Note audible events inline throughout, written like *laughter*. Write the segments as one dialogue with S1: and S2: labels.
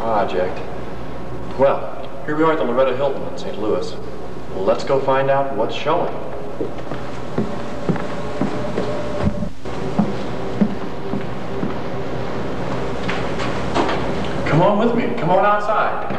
S1: project. Well, here we are at the Loretto Hilton in St. Louis. Let's go find out what's showing. Come on with me. Come on outside.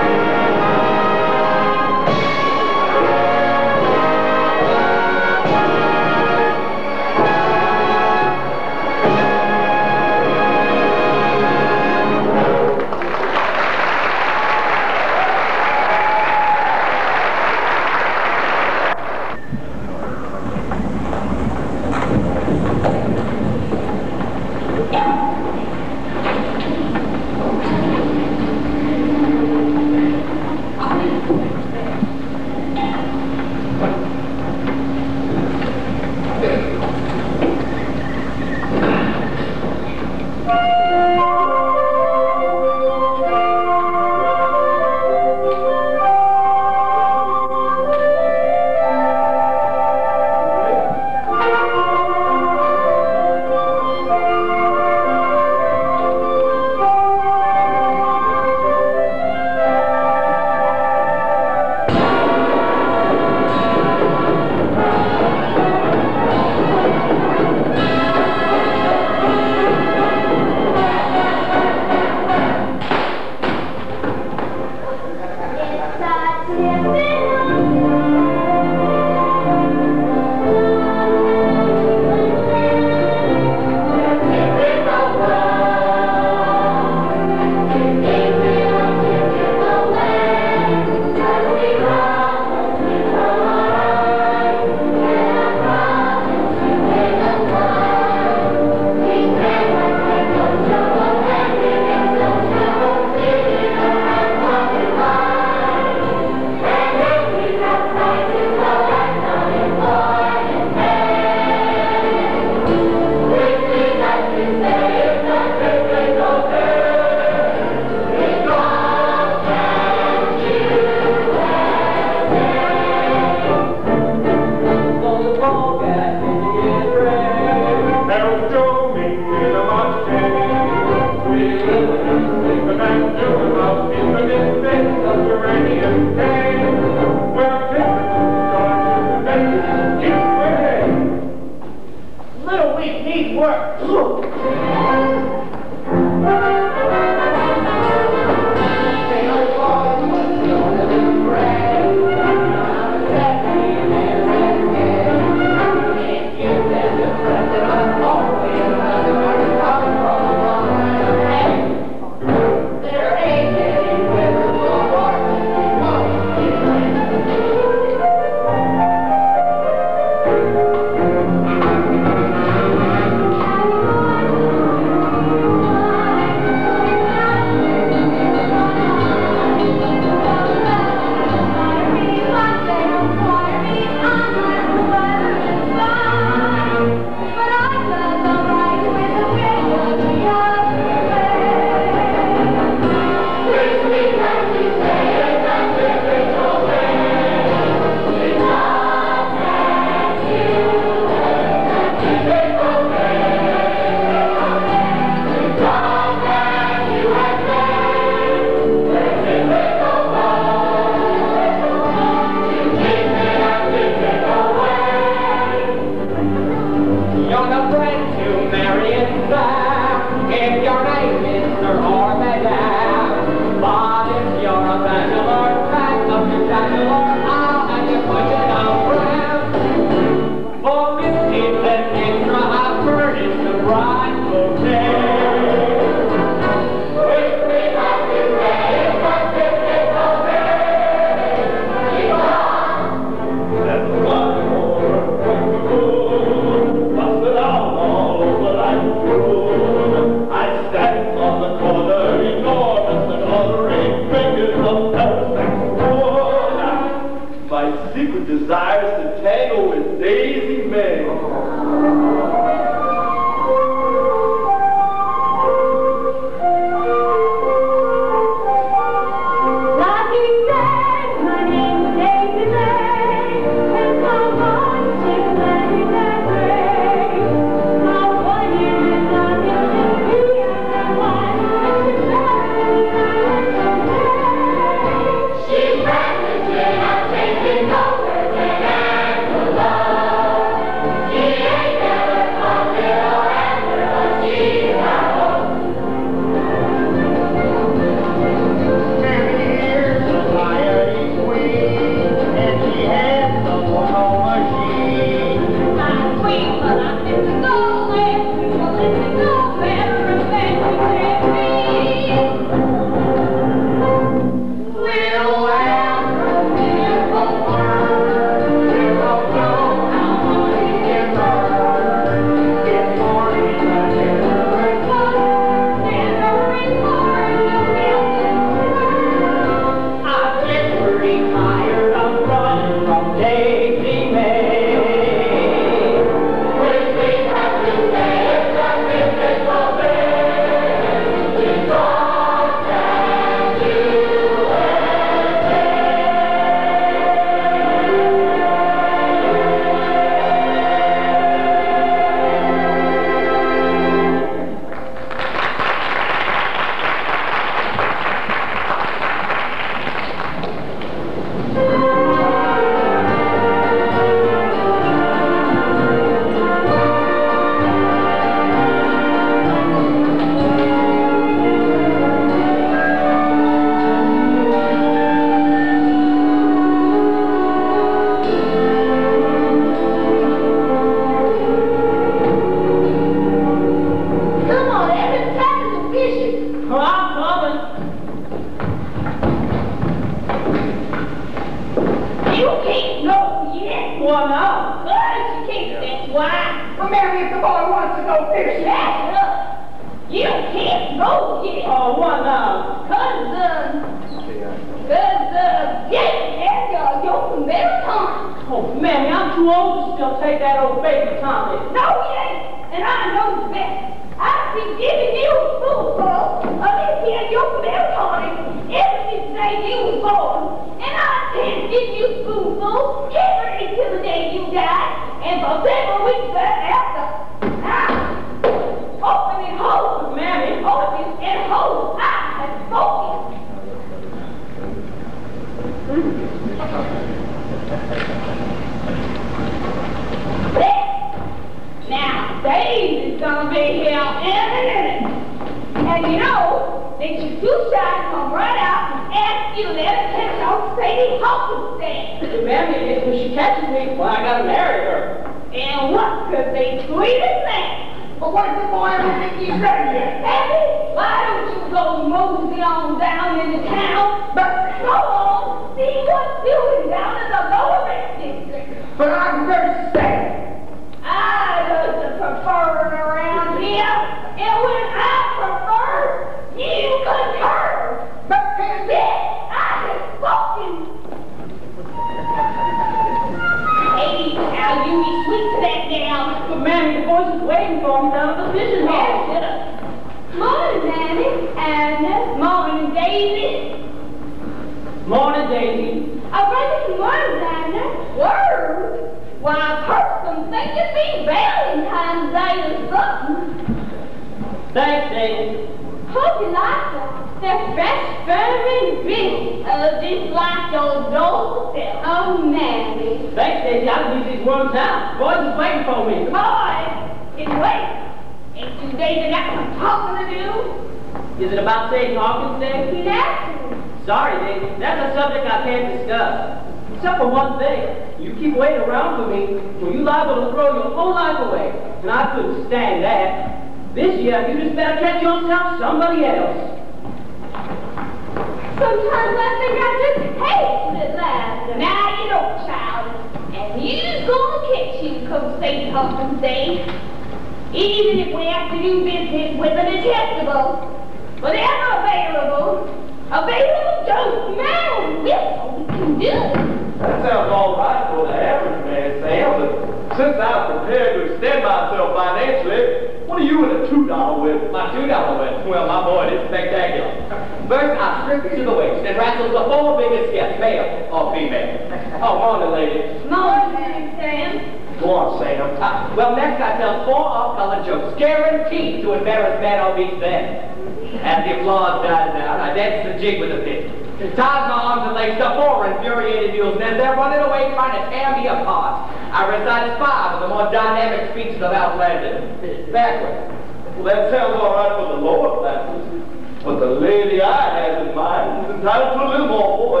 S2: Outlander. Backwards.
S3: Well, that sounds all right for the lower classes, but the lady I have in mind is entitled to a little more boy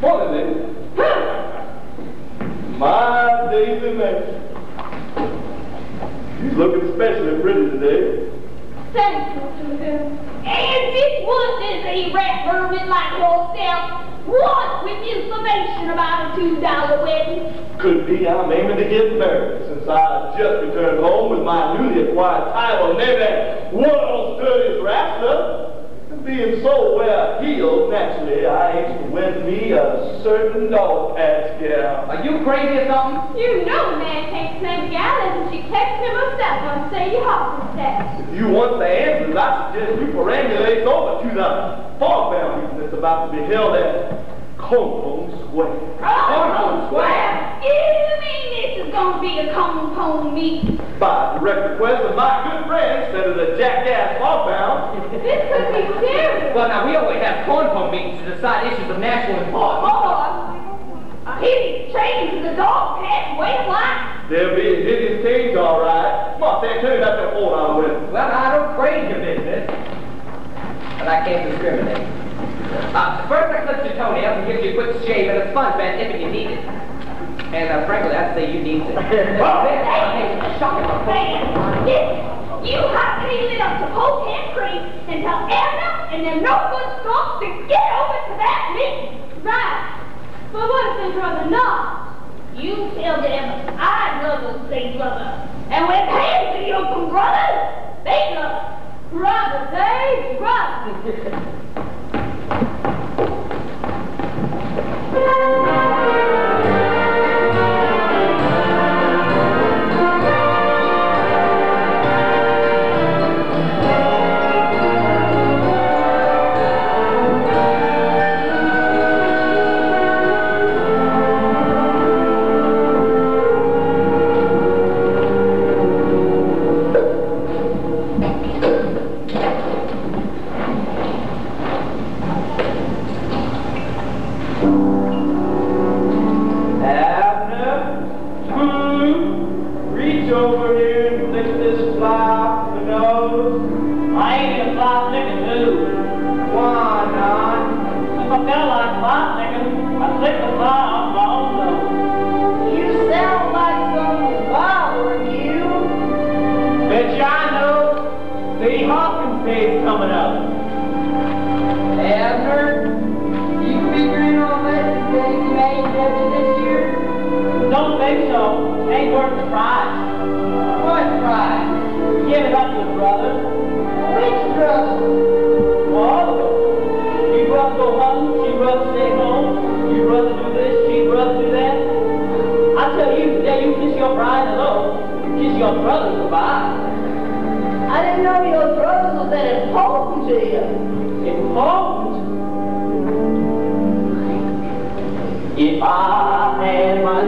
S3: for the lady. *laughs* My Daisy Mason. She's looking especially pretty today.
S4: Thank you, Susan. And this one is a rat vermin like yourself. What with information about a two-dollar wedding?
S3: Could be I'm aiming to get married since I just returned home with my newly acquired title named Dirtiest Wrestler. And being so well heeled, naturally, I aim to win me a certain Dogpatch gal.
S2: Are you crazy or something?
S4: You know man can't snake gallons and she catches him herself on Sadie Hawkins Day.
S3: If you want the answers, I suggest you perambulate over to the farm meeting that's about to be held at Cornpone Square.
S4: Oh, square! You mean this is gonna be a cornpone meeting?
S3: By direct request of my good friend, the Jack S. Phogbound.
S4: This could be serious.
S2: Well, now, we always have cornpone meetings to decide issues of national importance.
S4: Boy, a hideous change to the Dogpatch way like.
S3: There'll be a hideous change, all right. Come on, Sam, tell me about that phone I'm with.
S2: Well, I don't praise your business, but I can't discriminate. Uh, first, I clip your toenails and give you a quick shave and a sponge bath if you need it. And uh, frankly, I'd say you need it. Then, uh, shocking my
S4: Man, this, you hot tail it up to Pocan Creek and tell Edna and them no good skunks to get over to that meeting. Right. But what if they'd rather not? You tell them I love them, they love us. And when hands to your brothers, they love us. Brothers, they brothers. *laughs*
S5: bride alone. She's your brother goodbye.
S6: I didn't know your brother was that important to you.
S5: Important? If I had my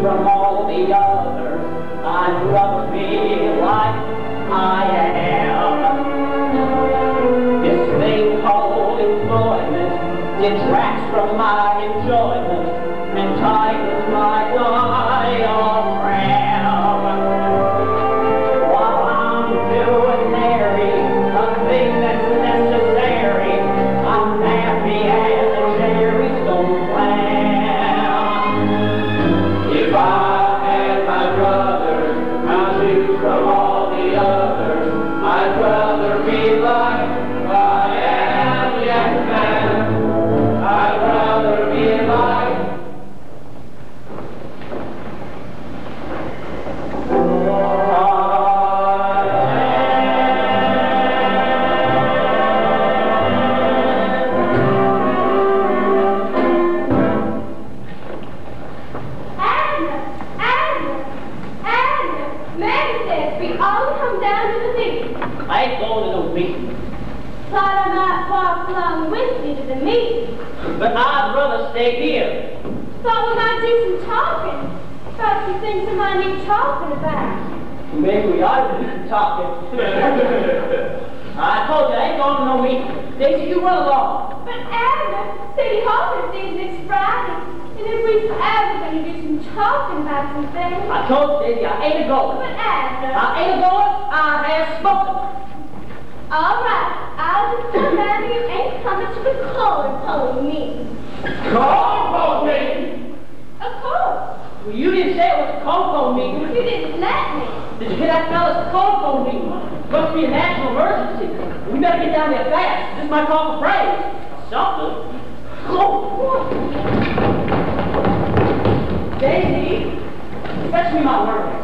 S5: from all the others. I love me like I am. This thing called employment detracts. Maybe we ought to do some talking. *laughs* I told you, I ain't going to no meeting. Daisy, you run along.
S7: But Abner, City Hall is these next Friday. And if we ever going to do some talking about some things.
S5: I told you, Daisy, I ain't a going.
S7: But Abner.
S5: I ain't a going. I have spoken.
S7: All right, I'll just come down you ain't coming to the call and told me.
S5: Call for me?
S7: Of course.
S5: Well, you didn't say it was a call for me.
S7: You didn't let me.
S5: Did you hear that fella's cornpone meeting? Must be a national emergency. We better get down there fast. This might call for praise. Something. Oh. Daisy, fetch me my
S2: work.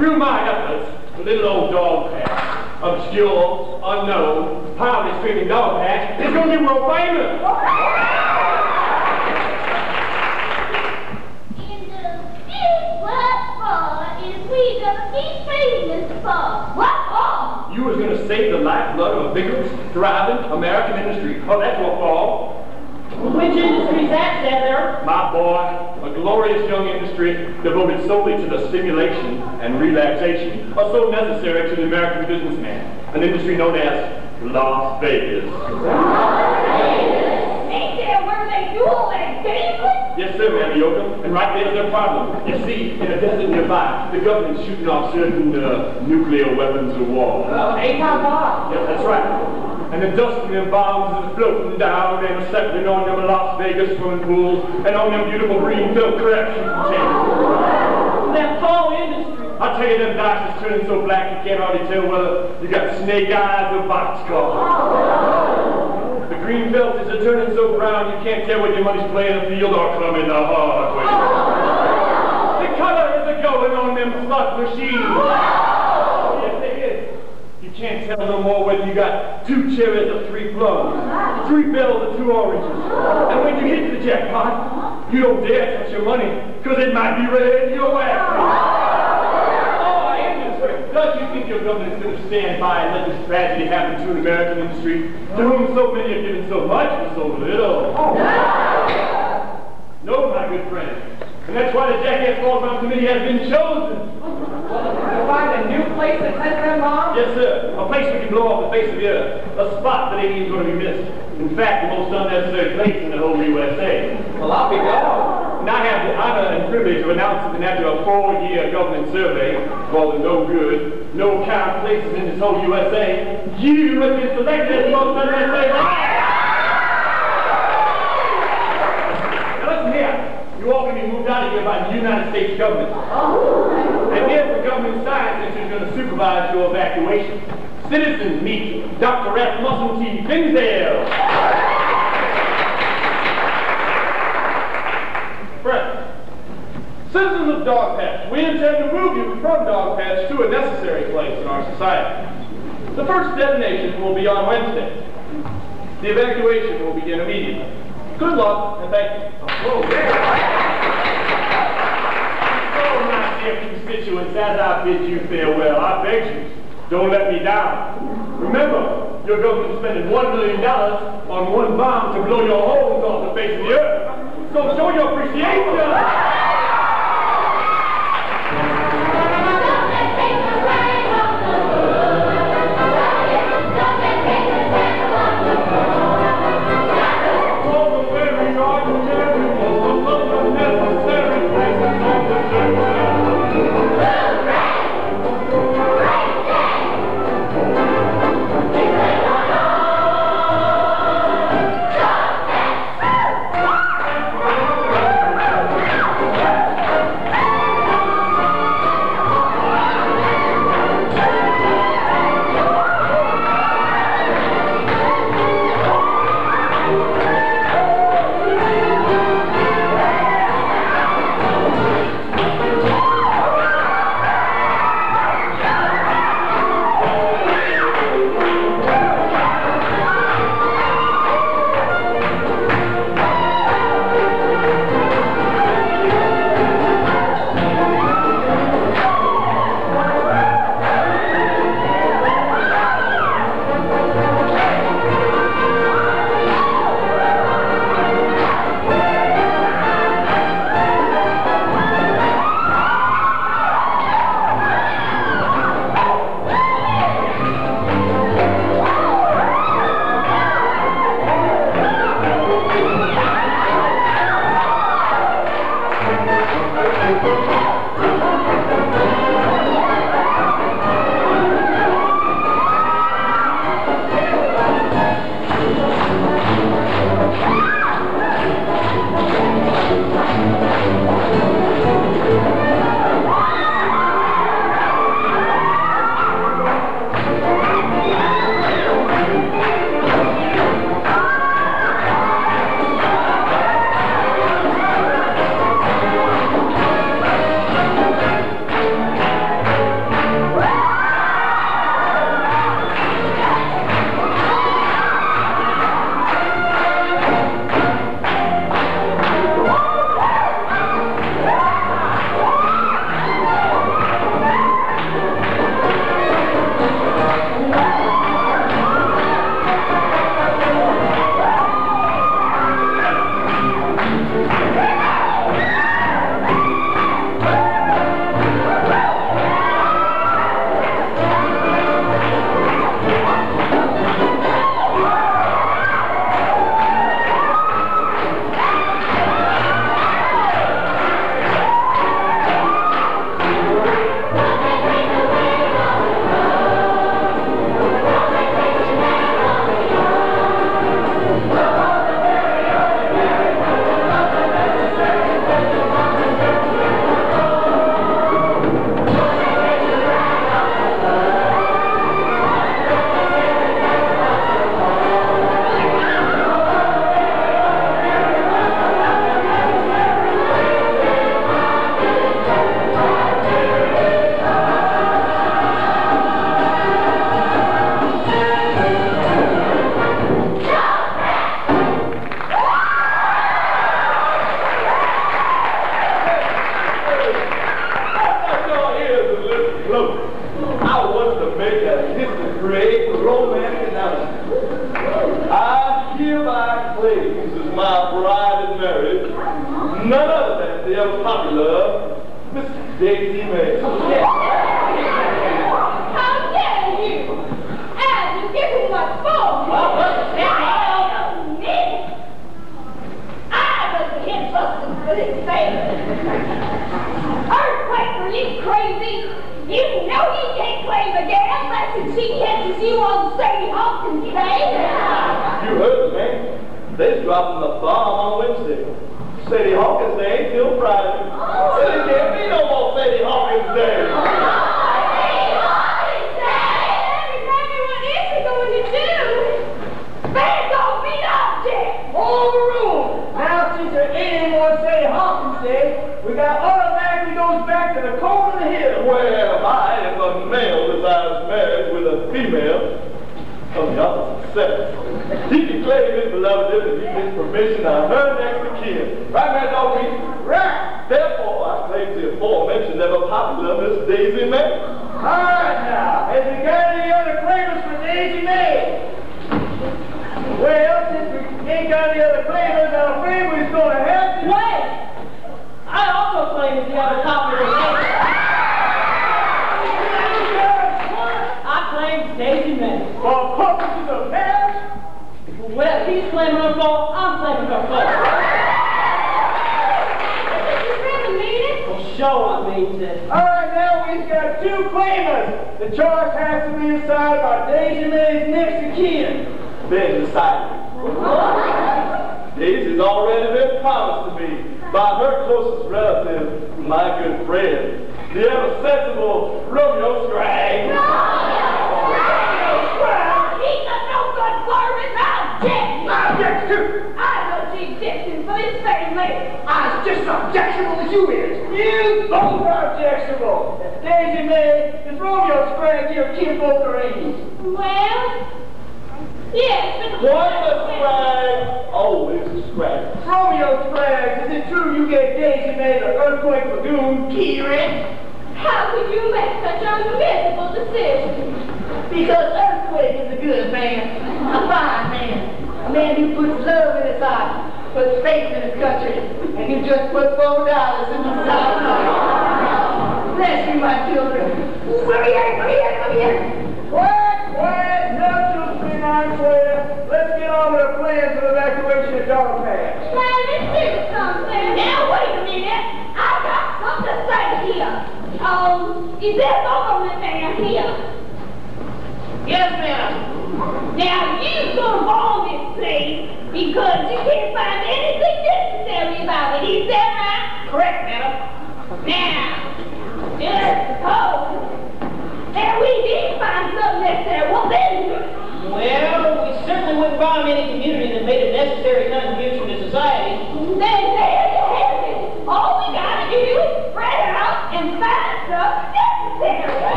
S2: Through
S8: my efforts, the little old Dogpatch, obscure, unknown, poverty stricken Dogpatch, is going to be world famous.
S7: And this what for is we gonna keep famous for? What for?
S8: You was going to save the lifeblood of a vigorous, thriving American industry. Oh, that's what for.
S5: Which industry's that, Senator?
S8: My boy, a glorious young industry devoted solely to the stimulation and relaxation are so necessary to the American businessman. An industry known as Las Vegas.
S7: Ain't there where they do all that gambling?
S8: Yes, sir, Mammy. And right there's their problem. You see, in a desert nearby, the government's shooting off certain uh, nuclear weapons of war.
S5: Uh, Atom bomb.
S8: Yes, that's right. And the them bombs is floating down and settling on them Las Vegas swimming pools and on them beautiful green filled crap shooting tables.
S5: That whole industry.
S8: I tell you, them dice is turning so black you can't hardly tell whether you got snake eyes or boxcar. The green belts is turning so brown you can't tell whether your money's playing the field or coming the hard way. The color is a going on them slot machines. You can't tell no more whether you got two cherries or three plums, three bells or two oranges. And when you hit the jackpot, you don't dare touch your money, because it might be radioactive. Oh, industry. Don't you think your government is going to stand by and let this tragedy happen to an American industry to whom so many are giving so much for so little? No, my good friend. And that's why the Jack S. Phogbound Committee has been chosen.
S5: To find a new place to test them bombs?
S8: Yes, sir. A place we can blow off the face of the earth. A spot that ain't even going to be missed. In fact, the most unnecessary place in the whole USA.
S2: Well, I'll be gone.
S8: And I have the honor and privilege of announcing that after a four-year government survey called the No Good, No Count Places in this whole USA, you have been selected as the most unnecessary place. Now listen here. You all can be moved out of here by the United States government. Oh, and here's the government scientist who's going to supervise your evacuation. Citizens meet Dr. Rasmussen T. Finsdale.
S3: Friends, citizens of Dogpatch, we intend to move you from Dogpatch to a necessary place in our society. The first detonation will be on Wednesday. The evacuation will begin immediately. Good luck, and thank you.
S8: Oh, constituents, as I bid you farewell, I beg you, don't let me down. Remember, your government spending one million dollars on one bomb to blow your homes off the face of the earth. So show your appreciation.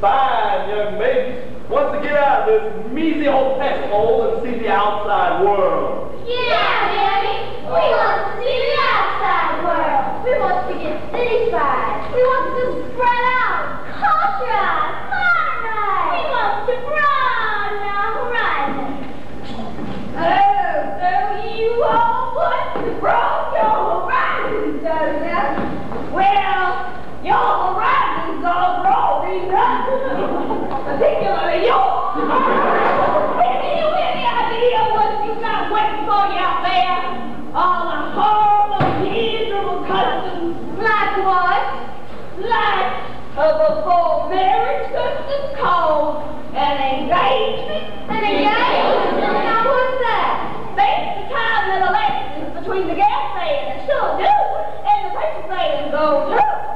S9: fine
S3: young babies. wants to get out of this measly old pest hole
S4: oh, of a full marriage which is called an engagement. An engagement? now what's that? That's the time that elections between the gas man and she'll do and the paper man go
S5: through.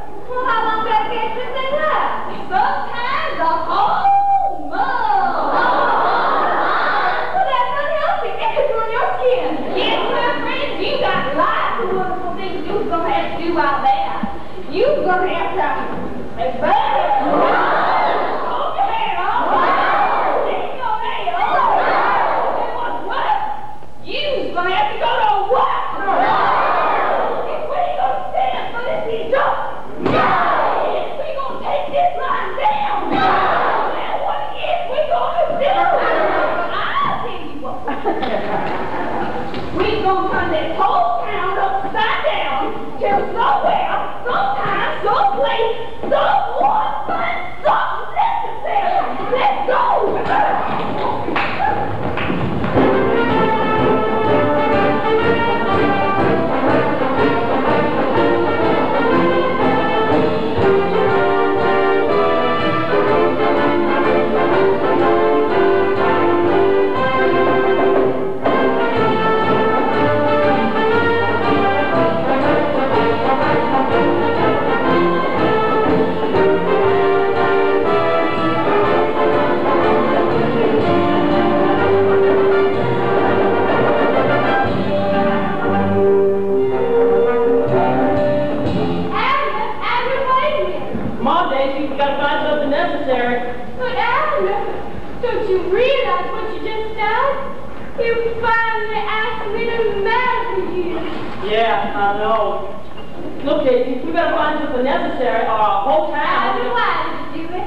S5: Look, Daisy, we gotta find something necessary, or our whole town.
S7: Why did you do it?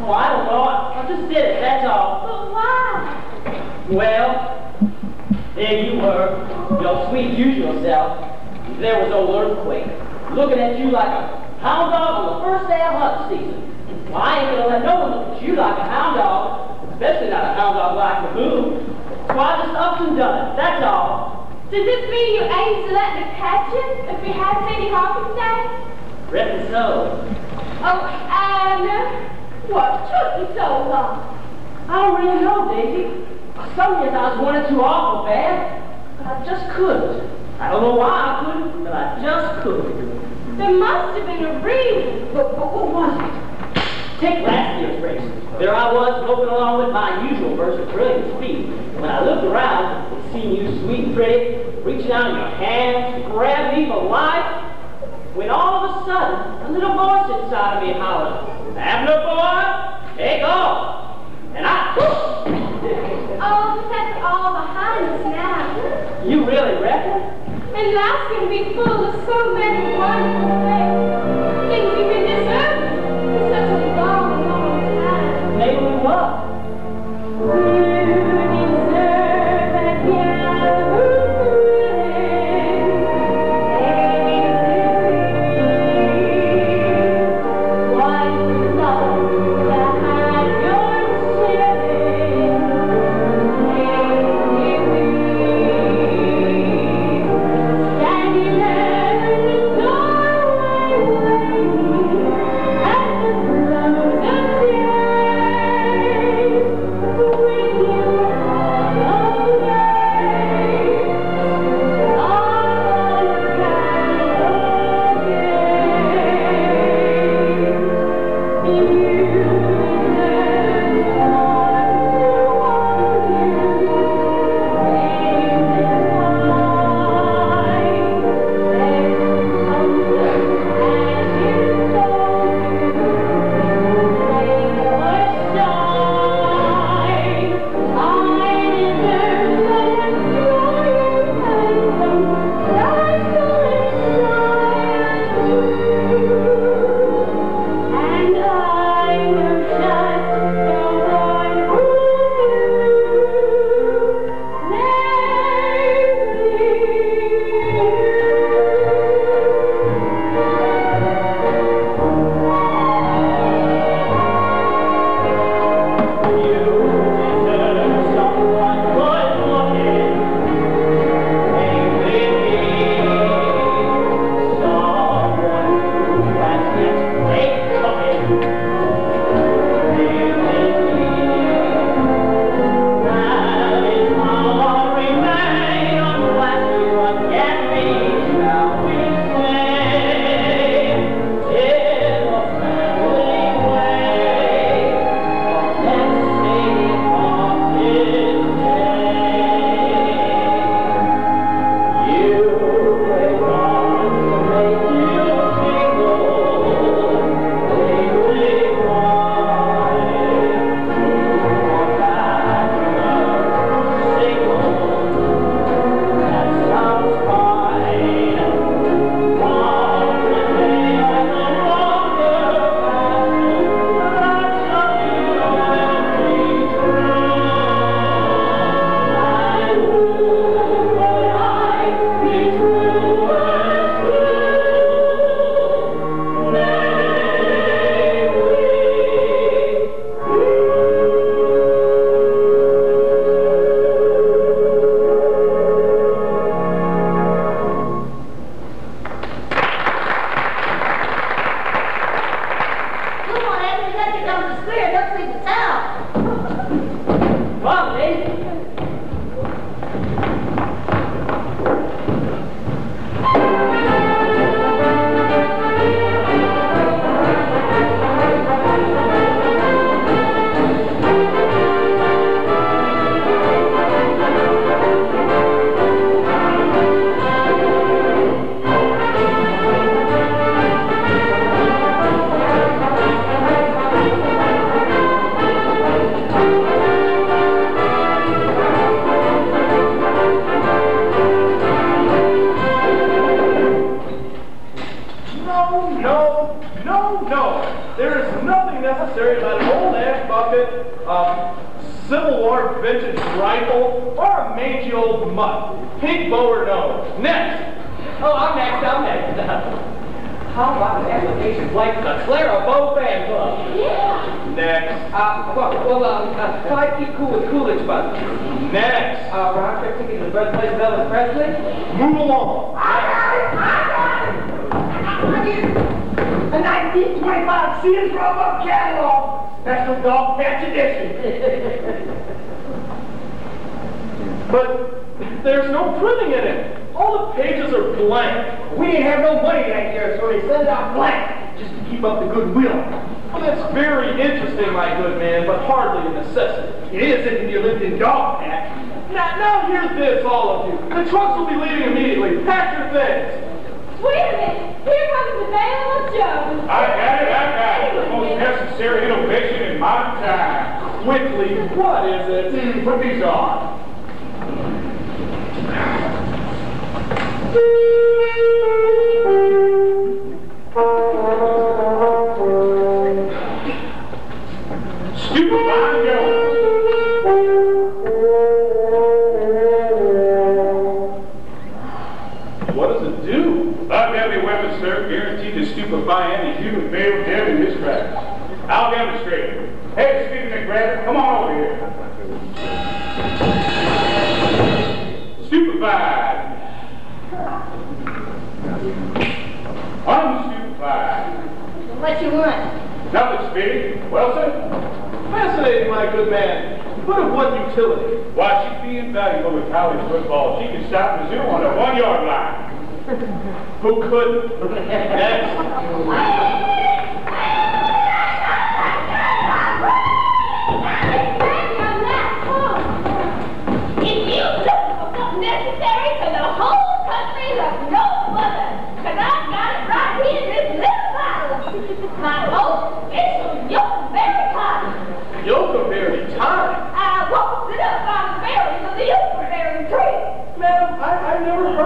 S5: Oh, I don't know. I, just did it, that's all.
S7: But why?
S5: Well, there you were, your sweet usual self. There was old earthquake, looking at you like a hound dog on the first day of hunt season. Well, I ain't gonna let no one look at you like a hound dog, especially not a hound dog like Mahoo. So I just up and done it, that's all.
S7: Does this mean you aim to let me catch if we have any happenstance?
S5: Reckon so.
S7: Oh, Abner, uh, what took you so long?
S5: I don't really know, Daisy. Some years I was wanting to awful bad, but I just couldn't. I don't know why I couldn't, but I just couldn't.
S7: There must have been a reason.
S5: But, but what was it? Take last year's race. There I was, loping along with my usual burst of brilliant speed. When I looked around, and seen you sweet and pretty, reaching out in your hands to grab me for life, when all of a sudden, a little voice inside of me hollered, Abner boy, take off. And I, *laughs*
S7: Oh, but that's all behind us now.
S5: you really reckon?
S7: And life's gonna be full of so many wonderful things.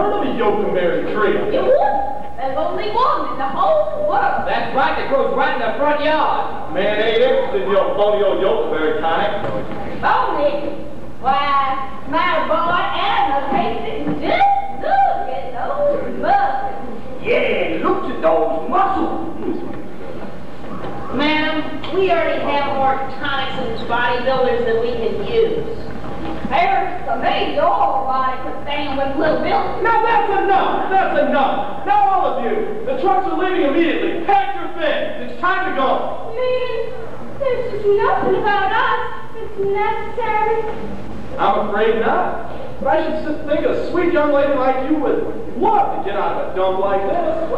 S3: Never heard of a Yokumberry tree.
S7: You wouldn't. There's only one in the whole world.
S2: That's right, It grows right in the front yard.
S3: Man ain't interested in your phony old Yokumberry tonic.
S7: Phony. Why, my boy Anna tastes it just look at those muscles.
S5: Yeah, look at those muscles.
S4: Ma'am, we already have more tonics and bodybuilders than we can use.
S7: There's to me your body could stand with little Bill.
S3: Now that's enough. That's enough. Now all of you, the trucks are leaving immediately. Pack your things. It's time to go.
S7: Meaning, there's just nothing about us that's necessary.
S3: I'm afraid not. But I should think a sweet young lady like you would love to get out of a dump like this.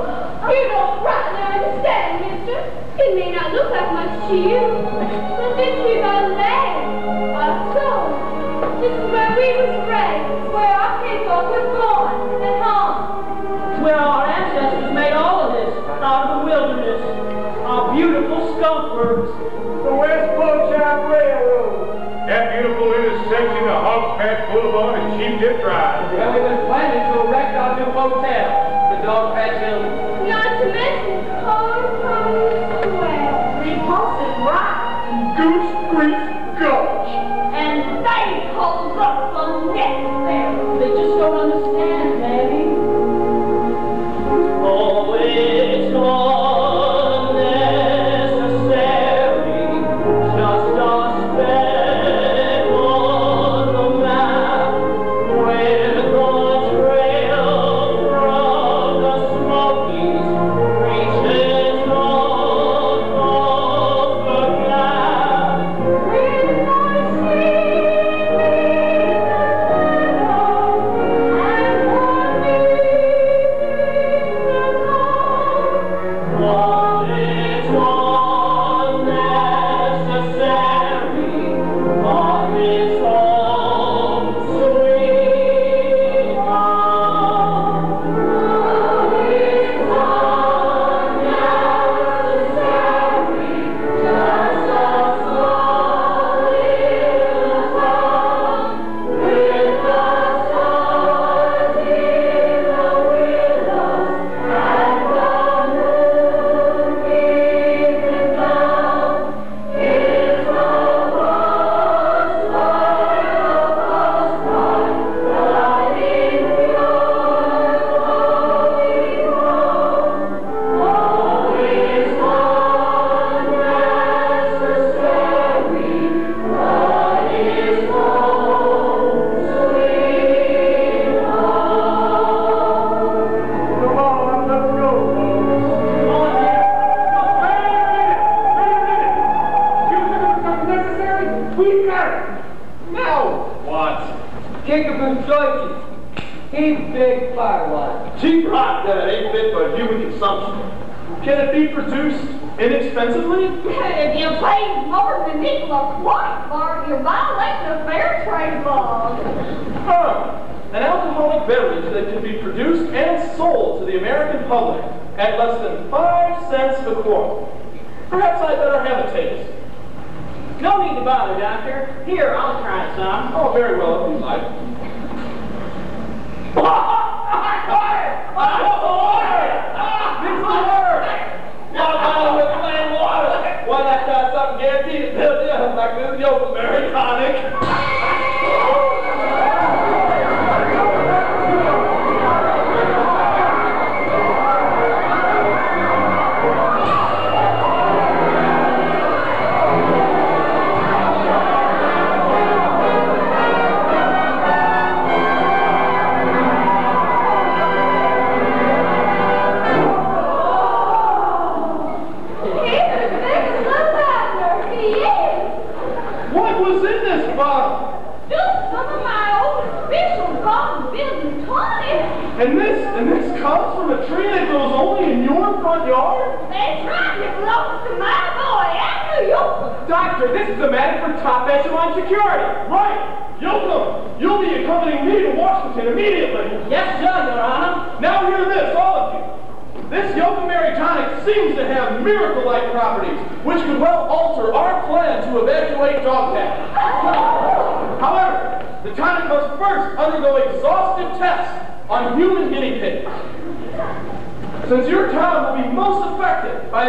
S7: You don't rightly understand, mister. It may not look like much to you, but this is our land, our soul. This is where we was raised, where our people was born and home.
S5: Well, our ancestors made all of this out of the wilderness. Our beautiful skunk works. The West Bochap Railroad.
S8: That beautiful intersection of Hogs Patch Boulevard and Sheepdip Drive.
S2: Well, we've been planning to erect our new hotel, the Dogpatch Building.
S7: Not to mention Homecoming Square.
S4: Repulsive rock.
S8: Goose Grease Gulch.
S7: And they hold up the.
S5: They just don't understand,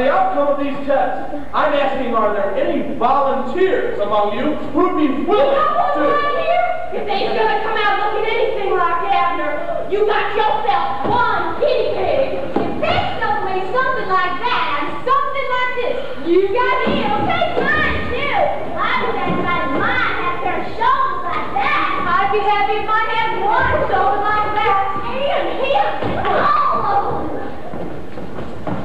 S5: the
S3: outcome of these tests, I'm asking are there any volunteers among you who'd be
S4: You
S3: willing to...
S4: right here? If they's gonna come out looking anything like Abner, you got yourself one guinea pig. If this don't mean something like that and something like this, you got him. Take mine too. I wish everybody mine had their shoulders like that. I'd be happy if I had one shoulder like that. And him. All of them.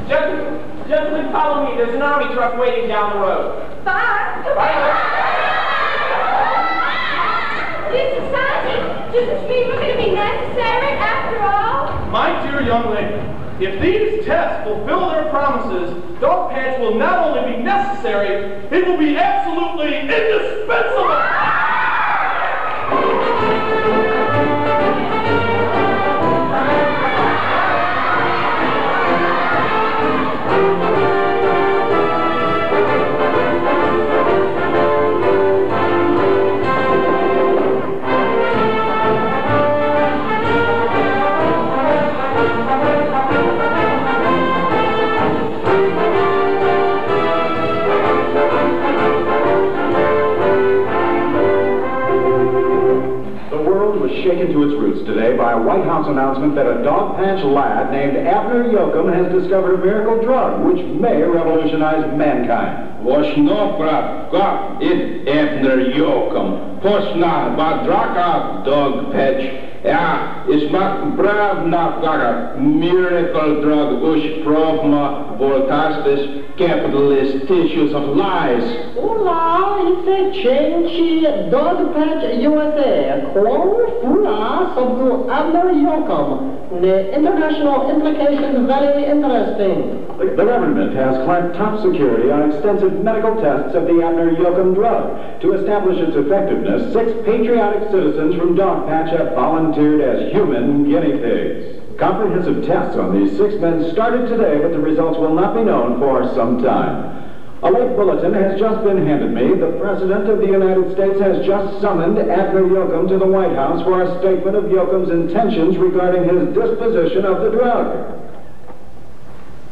S5: Gentlemen, gentlemen, follow me. There's an army truck waiting down the road.
S4: Fine. This society, does people going to be necessary after all?
S3: My dear young lady, if these tests fulfill their promises, Dogpatch will not only be necessary, it will be absolutely indispensable!
S10: taken to its roots today by a White House announcement that a Dogpatch lad named Abner Yokum has discovered a miracle drug which may revolutionize mankind.
S11: Вошнопра как ит Абнер Йоком, посна бадрака догпач Ja, is mak brav na kaka miracle drug ush provma voltastis capitalist tissues of lies.
S12: Hola, it's Chenchi Dogpatch USA, Kung Fula Subdu Abner Yokum. The international implications very interesting.
S10: The the government has clamped top security on extensive medical tests of the Abner Yokum drug. To establish its effectiveness, six patriotic citizens from Dogpatch have volunteered as human guinea pigs. Comprehensive tests on these six men started today, but the results will not be known for some time. A late bulletin has just been handed me. The President of the United States has just summoned Abner Yokum to the White House for a statement of Yokum's intentions regarding his disposition of the drug.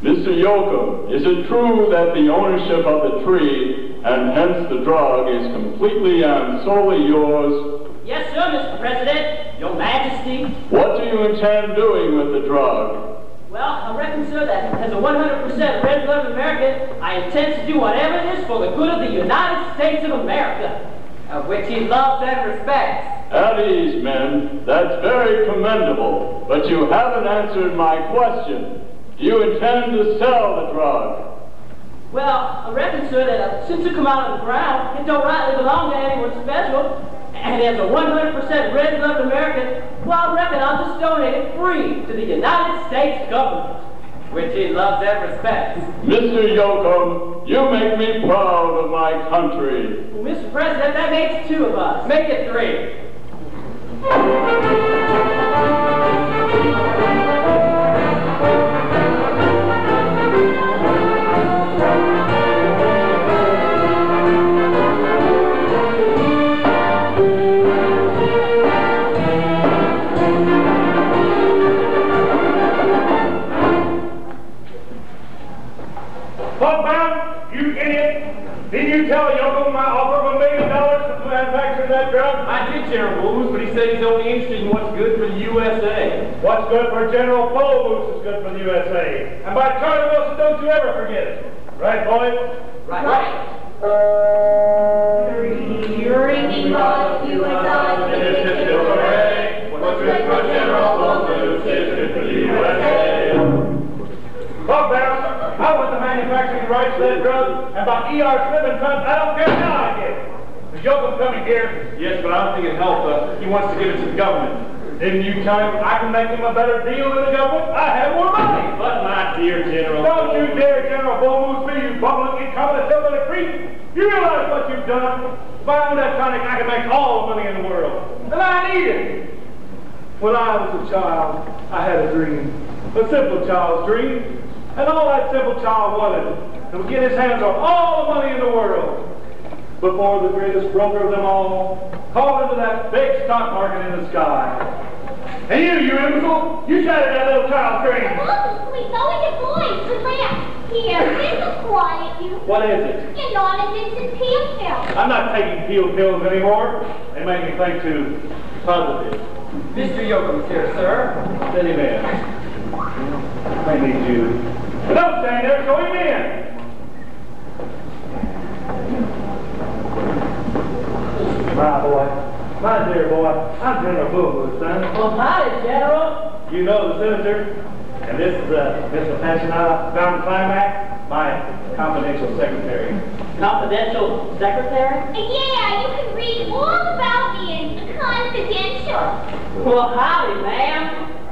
S13: Mr. Yokum, is it true that the ownership of the tree and hence the drug is completely and solely yours?
S5: Yes, sir, Mr. President. Your Majesty.
S13: What do you intend doing with the drug?
S5: Well, I reckon, sir, that as a 100% red-blooded American, I intend to do whatever it is for the good of the United States of America, of which he loves and respects.
S13: At ease, men. That's very commendable. But you haven't answered my question. Do you intend to sell the drug?
S5: Well, I reckon, sir, that uh, since it come out of the ground, it don't rightly belong to anyone special. And as a 100% red blooded American, well, I reckon I'll just donate it free to the United States government.
S2: Which he loves and respects.
S3: Mr. Yokum, you make me proud of my country.
S5: Well, Mr. President, that makes two of us.
S2: Make it three.
S8: You tell Yokum I offer him a million dollars for manufacturing that drug?
S2: I did, General Bullmoose, but he said he's only interested in what's good for the USA.
S8: What's good for General Bullmoose is good for the USA. And by Charlie Wilson, don't you ever forget it. Right, boys?
S2: Right. Right.
S7: Drinking was you and I.
S8: What's manufacturing rights to that drug, and by E.R. Squibb and Sons, I don't care how I get it. Is Yokum coming here?
S1: Yes, but I don't think it helps us. He wants to give it to the government.
S8: Didn't you tell him I can make him a better deal than the government? I have more money.
S1: But my dear General.
S8: Don't you dare, General Bullmoose, be you bubbling incompetent hillbilly creep. You realize what you've done? If I owned that tonic, I could make all the money in the world. And I need it. When I was a child, I had a dream. A simple child's dream. And all that simple child wanted to get his hands on all the money in the world. Before the greatest broker of them all called into that big stock market in the sky. And you, you imbecile, you shattered that little child's dream.
S7: Uncle, please, lower your voice. Relax. Here, this will quiet you.
S8: What is it?
S7: You're not a Vincent Peale pill.
S8: I'm not taking Peale pills anymore. They make me think too positive.
S2: Mr. Yokum's here, sir.
S8: Send him in. I need you. But don't stand there, show him in. My boy, my dear boy, I'm General Boo son.
S5: Well, howdy, General.
S8: You know the senator, and this is uh, Mr. Appassionata Von Climax, my confidential secretary.
S5: Confidential secretary?
S7: Yeah, you can read all about me in Confidential.
S5: Well, howdy, ma'am.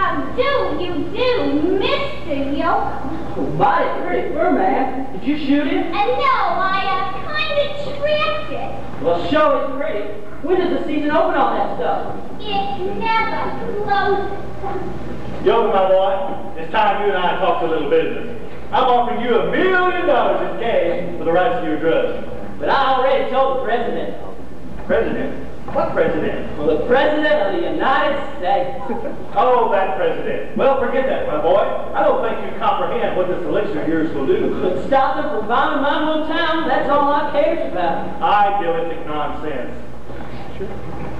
S7: How do you do, Mr. Yokum?
S5: Oh, mighty pretty fur, ma'am. Did you shoot him?
S7: And no, I uh, kind of tricked it.
S5: Well, show is pretty. When does the season open on that stuff?
S7: It never closes.
S8: Yoga, my boy, it's time you and I talked a little business. I'm offering you a million dollars in cash for the rights to your drugs.
S5: But I already told the president.
S8: President? What president?
S5: Well, the president of the United States. *laughs*
S8: Oh, that president. Well, forget that, my boy. I don't think you comprehend what this election of yours will do.
S5: But stop them from bombing my little town, that's all I care about.
S8: Idealistic nonsense. Sure.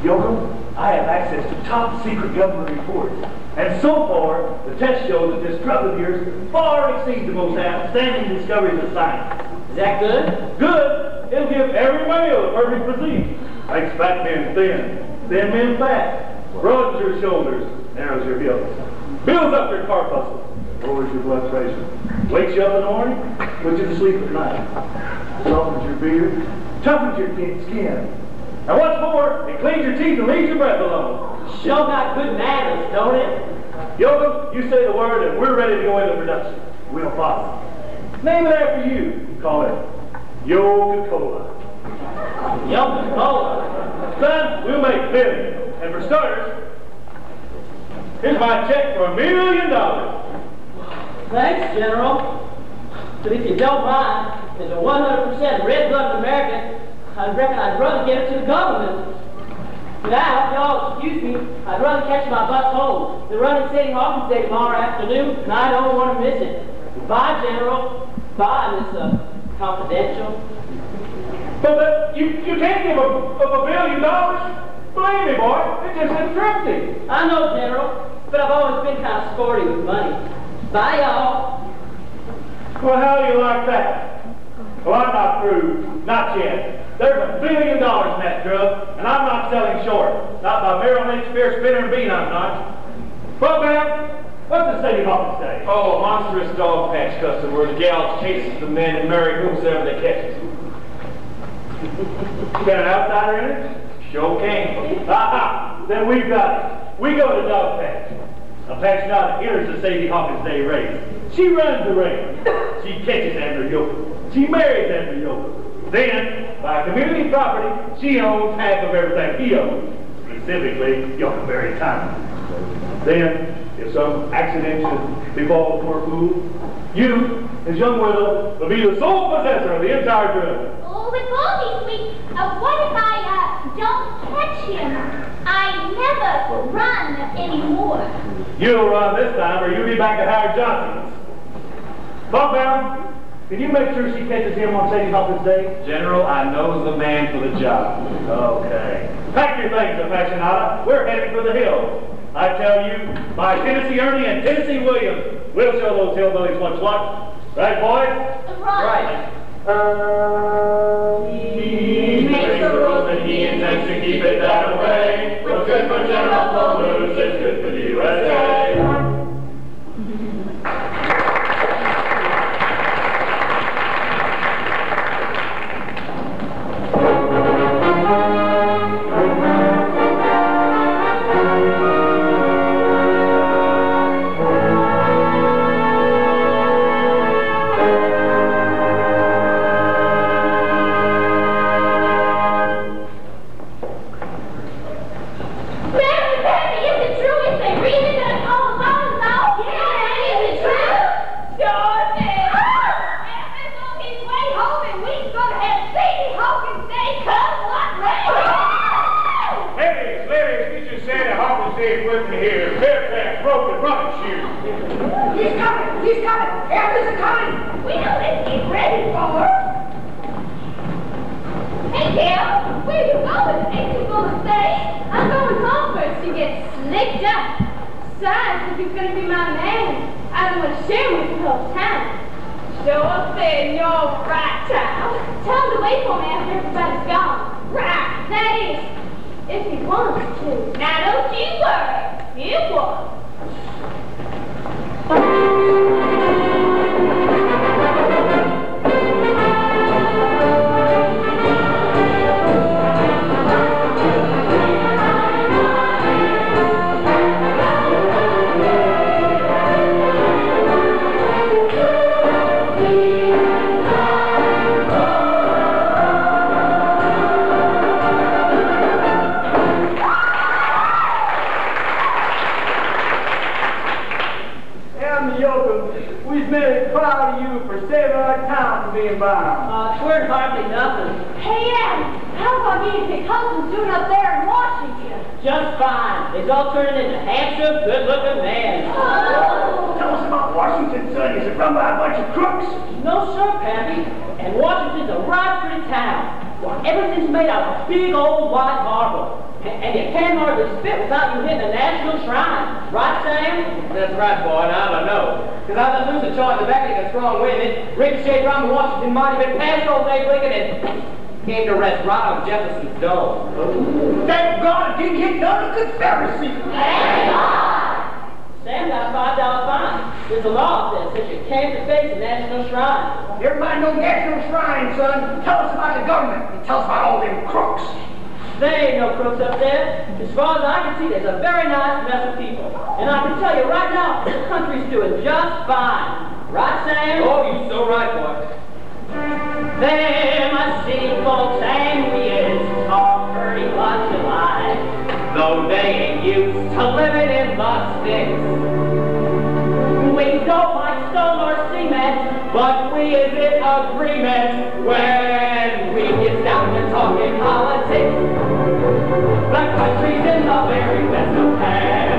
S8: Yokum, I have access to top secret government reports. And so far, the tests show that this drug of yours far exceeds the most outstanding discoveries of science.
S5: Is that good?
S8: Good. It'll give every male the perfect physique. Makes fat men thin, thin men fat, broadens your shoulders, narrows your hips, builds up your corpuscle, lowers your blood pressure, wakes you up in the morning, puts you to sleep at night, softens your beard, toughens your skin. And what's more, it cleans your teeth and leaves your breath alone.
S5: Show got good manners, don't it?
S8: Yoga, you say the word and we're ready to go into production. We'll follow. Name it after you. Call it.
S5: Yoga Cola.
S8: Son, we'll make millions. And for starters, here's my check for a million dollars.
S5: Thanks, General. But if you don't mind, as a 100% red-blooded American, I reckon I'd rather get it to the government. Now, if y'all excuse me, I'd rather catch my bus home. The running Sadie Hawkins Day tomorrow afternoon, and I don't want to miss it. Bye, General. Bye, uh, Confidential.
S8: But, but you, you can't give a, a, a billion dollars. Believe me, boy, it just isn't thrifty.
S5: I know, General, but I've always been kind of sporty with money. Bye, y'all.
S8: Well, how do you like that? Well, I'm not through. Not yet. There's a billion dollars in that drug, and I'm not selling short. Not by Merrill Lynch, Spear, Spinner, and Beane, I'm not. Well, ma'am, what's the city office say?
S1: Oh, a monstrous Dogpatch custom where the gals chase the men and marry whomsoever they catch.
S8: You got an outsider in it? Sure can. Ha Then we've got it. We go to Dogpatch. A not here's the Sadie Hawkins Day race. She runs the race. She catches Abner Yokum. She marries Abner Yokum. Then, by community property, she owns half of everything he owns. Specifically, Yokumberry Tonic. Then, if some accident should befall the poor fool, you, as young widow, will be the sole possessor of the entire drug.
S4: Oh, all these sweet, uh, what if I, uh, don't catch him? I never run anymore.
S8: You'll run this time, or you'll be back at Howard Johnson's. Phogbound, can you make sure she catches him on Sadie Hawkins Day? General, I knows the man for the job. Okay. Pack your things, Appassionata. We're heading for the hills. I tell you, by Tennessee Ernie and Tennessee Williams, we'll show those hillbillies what's what. Right, boys?
S4: Right.
S8: He makes the rules and he intends to keep it that way. What's good for General
S4: Bullmoose slicked up. Besides, if he's gonna be my man, I don't want to share with the whole town. Sure thing, you're right, child. Tell him to wait for me after everybody's gone. Right, that is, if he wants to. Now don't you worry. He won't. How about me and doing up there in Washington?
S5: Just fine. It's all turning into handsome, good-looking men.
S4: Oh.
S14: Tell us about Washington, son. Is it run by a bunch of crooks?
S5: No, sir, Pappy. And Washington's a right pretty town. Why, everything's made out of big old white marble. And, and you can't hardly spit without you hitting a national shrine. Right, Sam?
S2: That's right, boy, and I don't know. Because I let loose a charge the back of a strong wind, it ricocheted around the Washington Monument, past old Abe Lincoln, and came to rest right on Jefferson's dome.
S14: Thank God it didn't hit none of the Confederacy.
S5: Sam got a five dollar fine. There's a law up there that says you can't deface a national shrine.
S14: Never mind no national shrine, son. Tell us about the government and tell us about all them crooks.
S5: There ain't no crooks up there. As far as I can see, there's a very nice mess of people. And I can tell you right now, the country's doing just fine. Right, Sam?
S2: Oh, you're so right, boy.
S5: Them I see folks and we is talk pretty much alike. Though they ain't used to living in the sticks. We don't like stone or cement, but we is in agreement when we get down to talking politics. The country's in the very best of hands,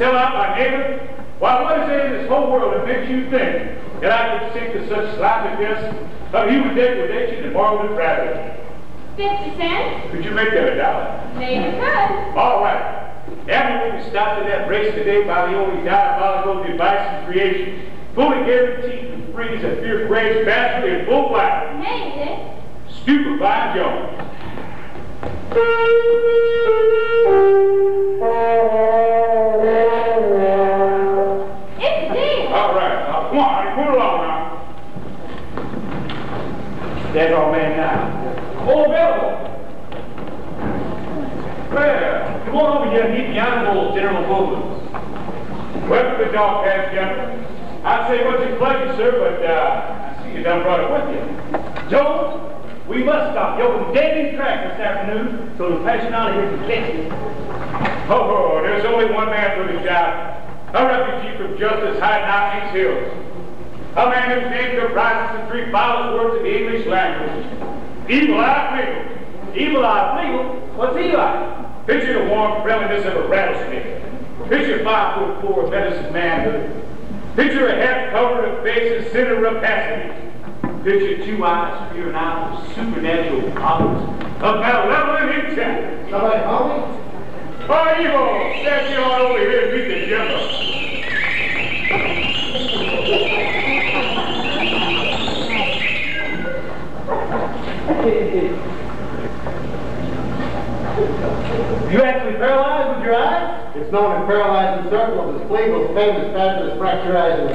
S8: sell out my neighbor? Why, what is there in this whole world that makes you think that I could sink to such sloppiness of human degradation and moral depravity?
S7: Fifty cents?
S8: Could you make that a dollar?
S7: Maybe could.
S8: All right. Haven't we stopped in that race today by the only diabolical device in creation, fully guaranteed to freeze a fierce rage faster in full flight?
S7: Maybe.
S8: Stupefying Jones. That's our man now. Oh. Well, come on over here and meet the animals, General Bowman. Welcome to the Dogpatch, General. I'd say what's your pleasure, sir, but uh, I see you done brought it with you. Jones, we must stop. You're dead in track this afternoon, so the passionate here can catch you. Ho, ho, there's only one man for the job. A refugee from justice hiding out in these hills. A man whose name comprises the three foulest words of the English language. Evil-eyed Fleagle. Evil-eyed Fleagle? What's he like? Picture the warm friendliness of a rattlesnake. Picture five foot four medicine manhood. Picture a head covered of faces, sinner rapacity. Picture two eyes, fear and eyes of supernatural powers, of malevolent intent.
S15: Somebody home?
S8: Oh, evil! Stand you on over here and meet the general.
S3: You actually paralyzed with your eyes?
S15: It's known in paralyzing circles as Fleagle's famous fabulous fracture eyes in the.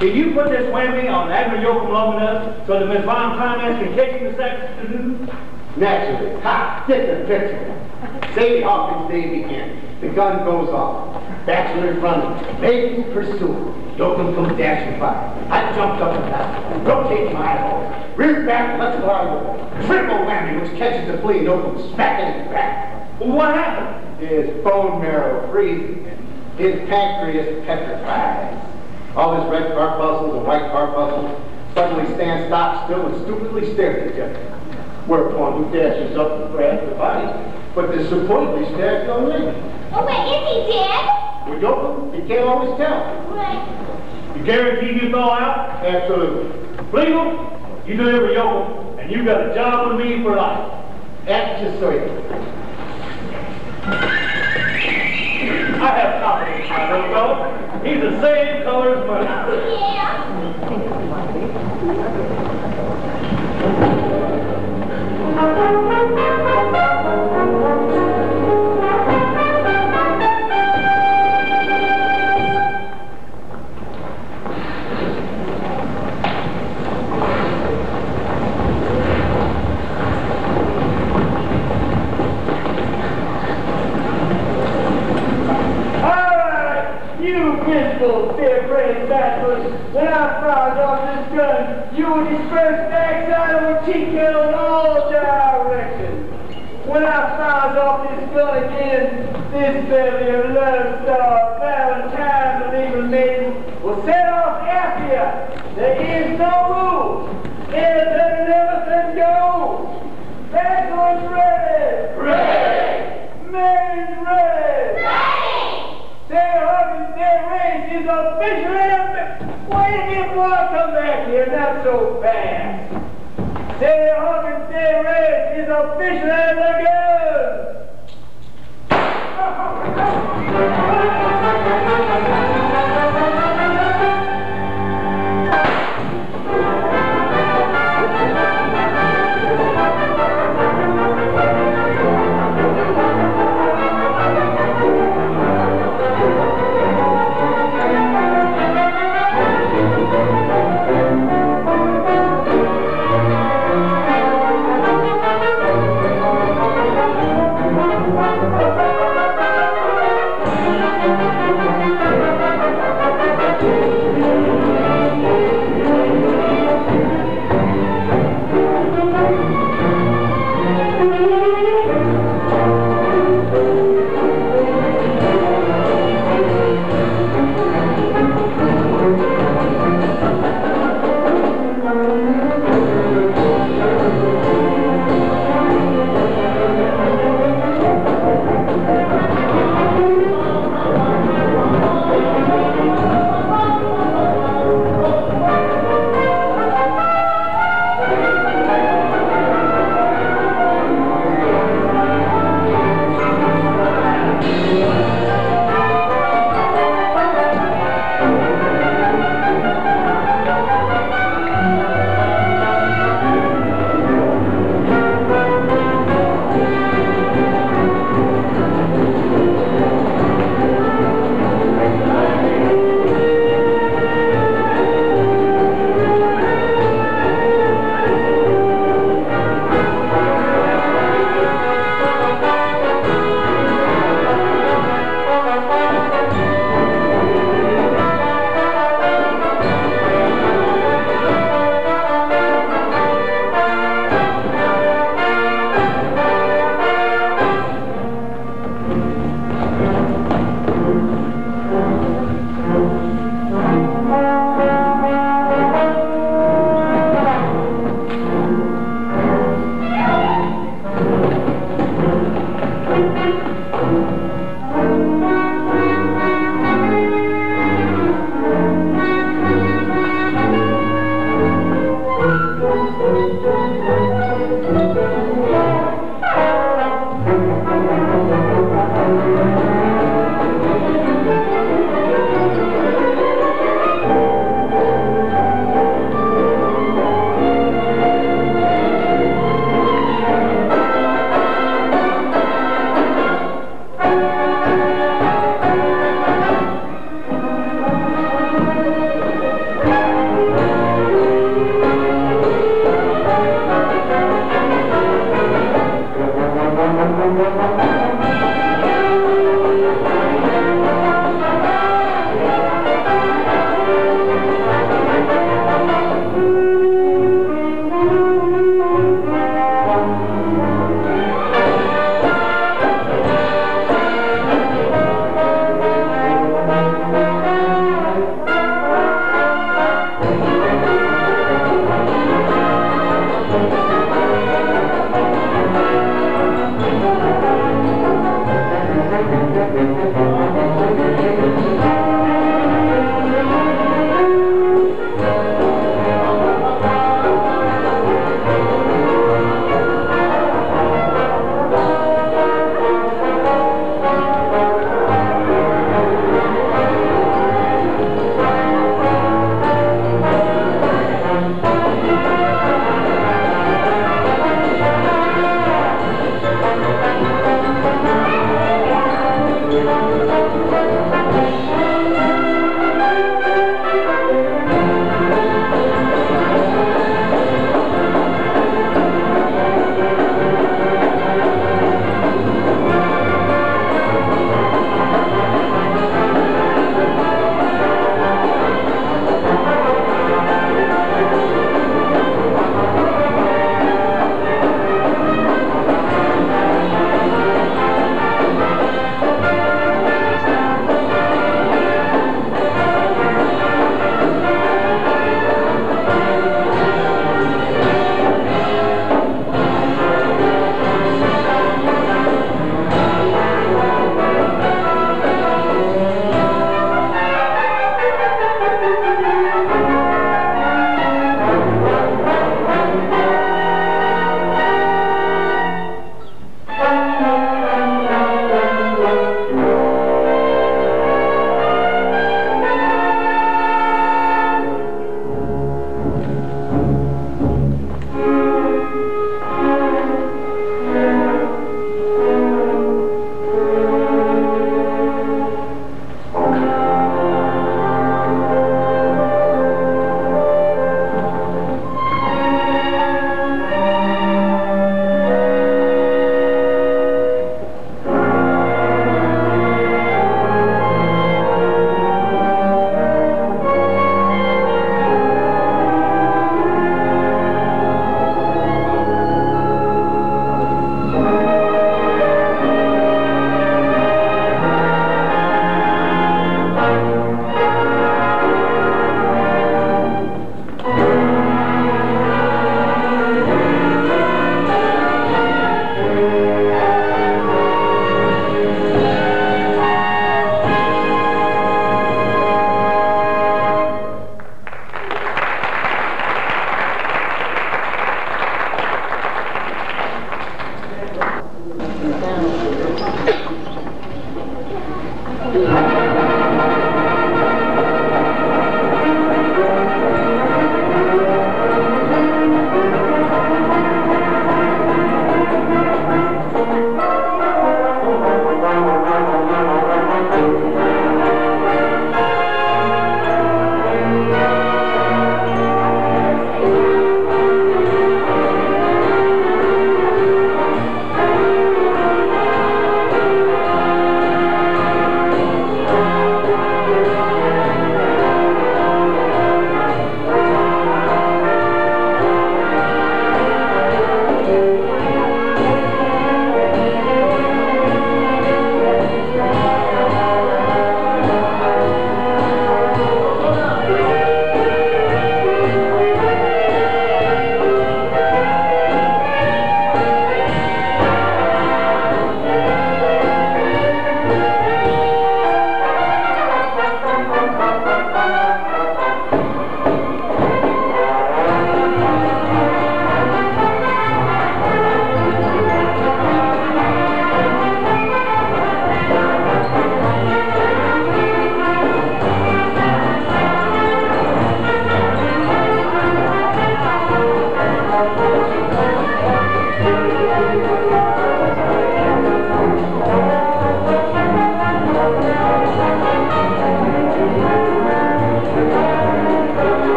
S3: Can you put this whammy on Admiral Yokum long enough so that Miss Von Climax can catch him this afternoon?
S15: Naturally. Ha! Get the picture. Sadie Hawkins' day begins. The gun goes off. Bachelor in front, babies pursuing. Yokum come dashing by. I jumped up and down, rotated my eyeballs, Rear back, let's go out Triple whammy, which catches the flea, Yokum smack in his back.
S16: What happened?
S15: His bone marrow and his pancreas petrified. All his red corpuscles and white corpuscles suddenly stand stock still and stupidly stare at each other. Whereupon oh, he dashes up and grabs the body, but disappointingly stabs no lady.
S7: Oh, wait, is he dead?
S15: We don't, know. you can't always tell.
S7: Wait.
S17: You guarantee you thaw out?
S15: Absolutely.
S17: Fleagle, you deliver Yokum, and you've got a job with me for life.
S15: That's just so.
S17: I have confidence in my little fellow. He's the same color as money.
S7: Yeah.
S8: Música when I fired off this gun, you were dispersed backside of a tea in all directions. When I fired off this gun again, this belly of love-starved Valentine believing maiden will set off after you. There is no rule. Anything and everything goes. Bachelor's ready. Ready. Mary's ready. Sadie Hawkins' Day race is officially... A before come back here, not so fast. Sadie Hawkins' Day race is officially begun.
S7: Thank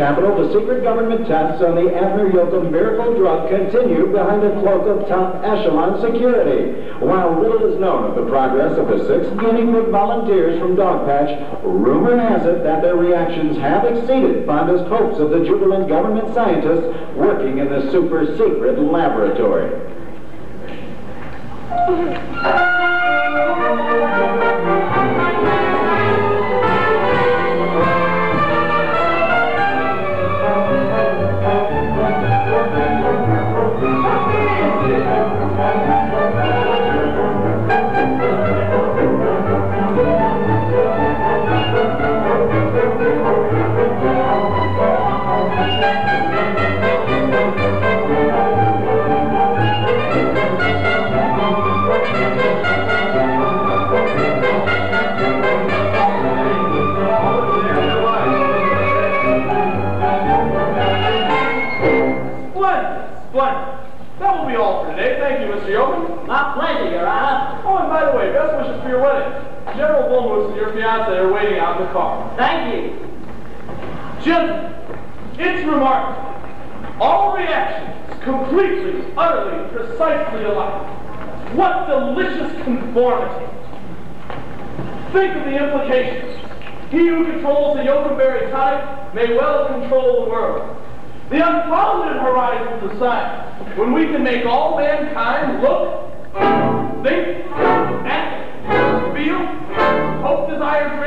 S10: capital, the secret government tests on the Abner Yokum miracle drug continue behind a cloak of top echelon security. While little is known of the progress of the six guinea pig volunteers from Dogpatch, rumor has it that their reactions have exceeded fondest hopes of the jubilant government scientists working in the super secret laboratory.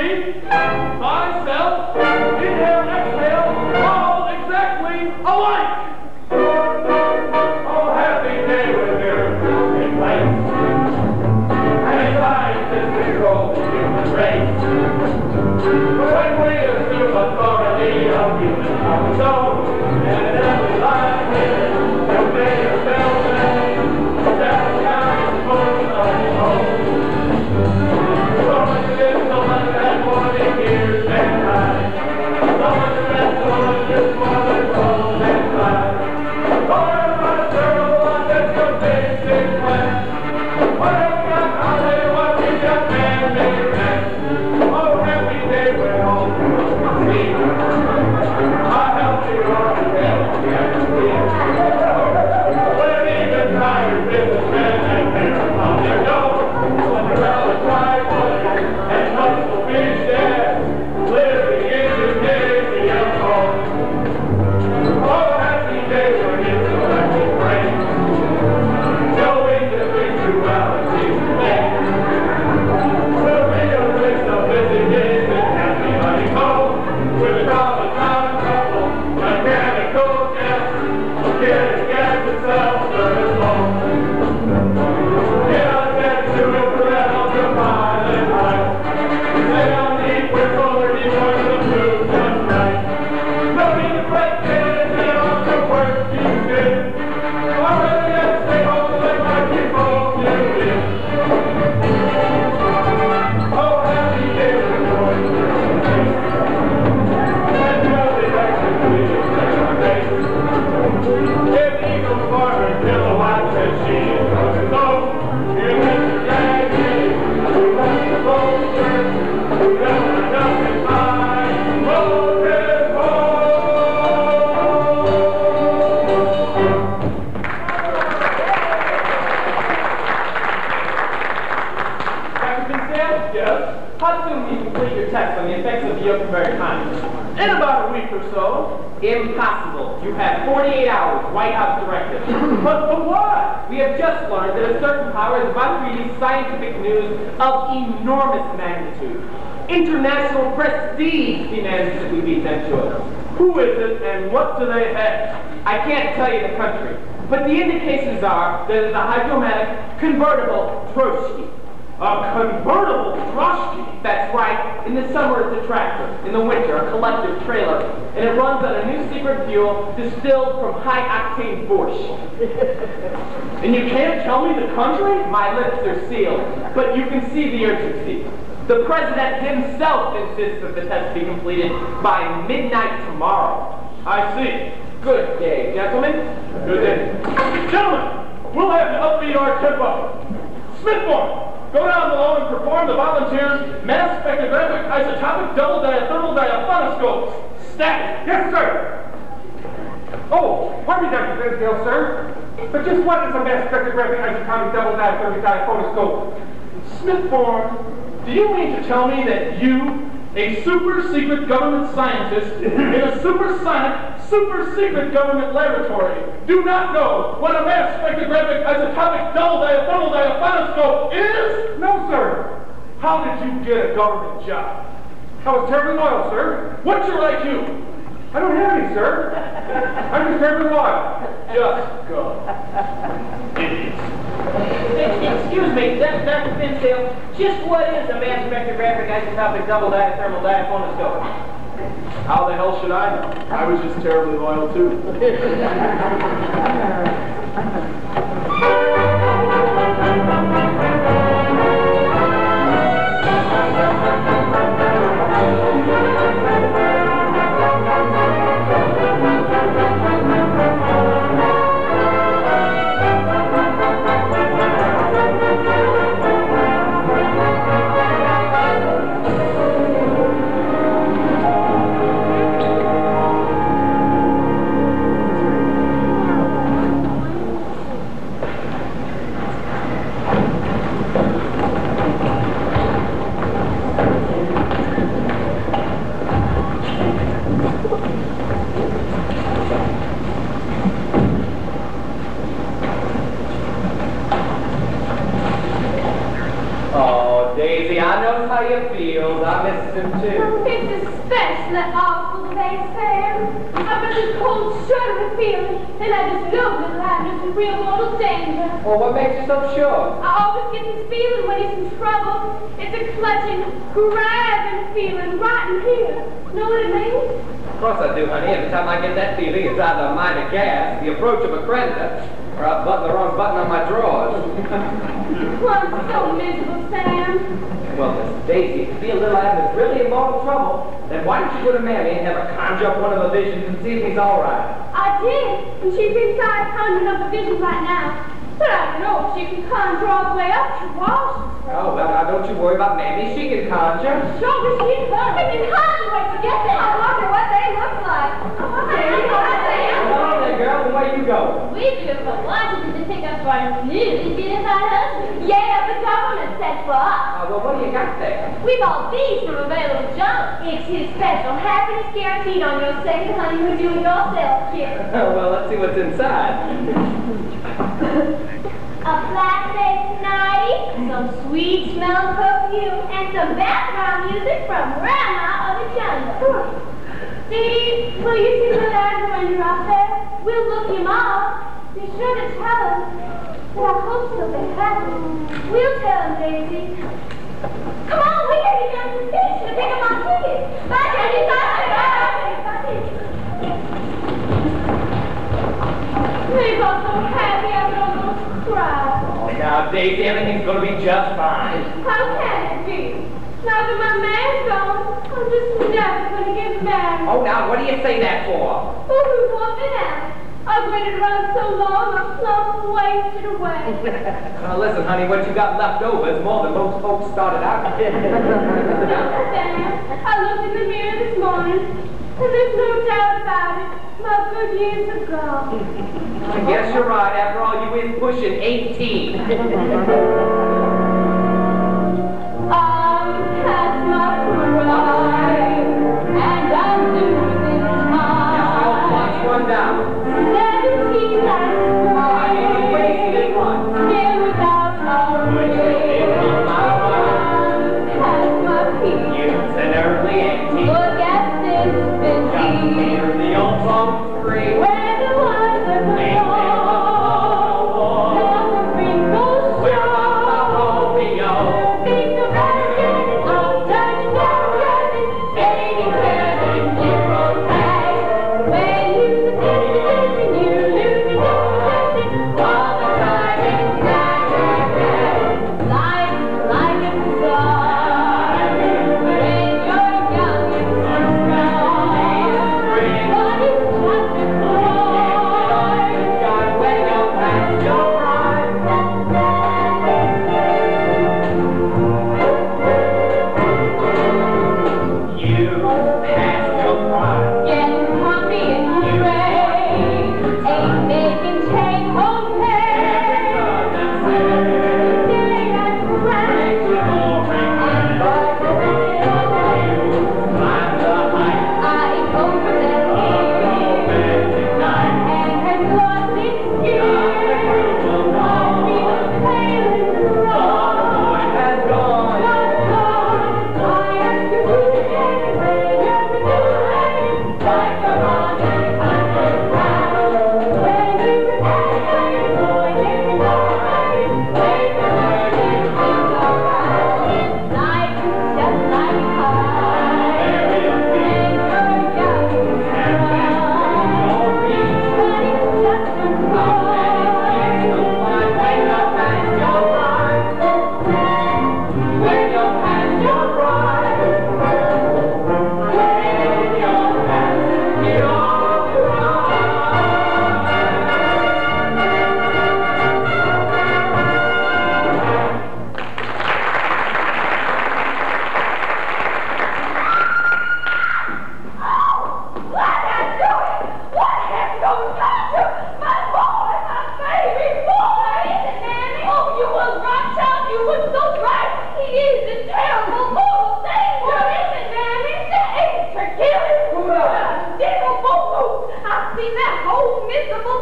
S3: Desire, dream,
S2: Congress?
S3: In about a week or so.
S2: Impossible. You have 48 hours. White House directive. *clears throat*
S3: But, for what?
S2: We have just learned that a certain power is about to release scientific news of enormous magnitude. International prestige demands that we beat them to it.
S3: Who is it and what do they have?
S2: I can't tell you the country, but the indications are that it's a hydromatic convertible droshky.
S3: A convertible droshky.
S2: That's right. In the summer it's a tractor. In the winter a collective trailer. And it runs on a new secret fuel distilled from high-octane Borscht.
S3: And you can't tell me the country?
S2: My lips are sealed, but you can see the urgency. The president himself insists that the test be completed by midnight tomorrow.
S3: I see.
S2: Good day, gentlemen.
S3: Good day. Gentlemen, we'll have to upbeat our tempo. Smithborn, Go down below and perform the volunteers' mass spectrographic isotopic double diathermal diaphonoscope. Static.
S18: Yes, sir. Oh, pardon me, Dr. Finsdale, sir. But just what is a mass spectrographic isotopic double diathermal diaphonoscope?
S3: Smithborn, do you mean to tell me that you, a super secret government scientist in a supersonic, super secret government laboratory, do not know what a mass spectrographic isotopic double diathermal diaphonoscope is?
S18: No, sir.
S3: How did you get a government job?
S18: I was terribly loyal, sir.
S3: What's your IQ?
S18: I don't have any, sir. I'm just terribly loyal.
S3: Just go.
S19: Excuse me, Dr. Dr. Finsdale, just what is a mass spectrographic isotopic double diathermal diaphonoscope?
S3: How the hell should I know? I was just terribly loyal too. *laughs*
S2: how you feel. I miss him too.
S7: It's especially awful today, Sam. I've got this cold, shuddering feeling, and I just know that I'm in real mortal danger.
S2: Well, what makes you so sure?
S7: I always get this feeling when he's in trouble. It's a clutching, grabbing feeling right in here. Know what it means?
S2: Of course I do, honey. Every time I get that feeling, it's either a minor gas, the approach of a creditor, or I've buttoned the wrong button on my drawers. *laughs*
S7: Well, I'm so miserable, Sam.
S2: Well, Miss Daisy, if you feel little Adam is really in mortal trouble, then why don't you go to Mammy and have her conjure up one of her visions and see if he's all right?
S7: I did, and she's inside conjuring up a vision right now. But I don't know if she can conjure all the way up to Washington.
S2: Oh, well, now don't you worry about Mammy. She can conjure.
S7: Show me she can. We can hardly wait to get there. I wonder what they look like.
S2: Come on there, girl. And where you go?
S7: We do from Washington to pick up our newly beautified husband. Yeah, the government sent for us.
S2: Uh, well, what do you got there?
S7: We bought these from Available Jones. It's his special happiness guaranteed on your second honeymoon you and yourself, kid. *laughs*
S2: well, let's see what's inside. *laughs*
S7: A plastic nightie, some sweet smelling perfume, and some background music from Grandma of the Jungle. See, will you see little Andrew when you're out there? We'll look him up. Be sure to tell him. But I hope he'll be happy. We'll tell him, Daisy. Come on, we gotta get down to the station to pick up my ticket. Bye, Daisy. Bye, Daddy. bye, bye. They got so happy I could almost cry.
S2: Oh, now, Daisy, everything's going to be just fine.
S7: How can it be? Now that my man's gone, I'm just never gonna get married.
S2: Oh, now, what do you say that for?
S7: Oh, Who would want me now? I've waited around so long, I'm plumb wasted away. *laughs*
S2: Now, listen, honey, what you got left over is more than most folks started out with. *laughs*
S7: Sam, I looked in the mirror this morning, and there's no doubt about it. My good years are gone.
S2: I guess you're right. After all, you is pushing 18. *laughs*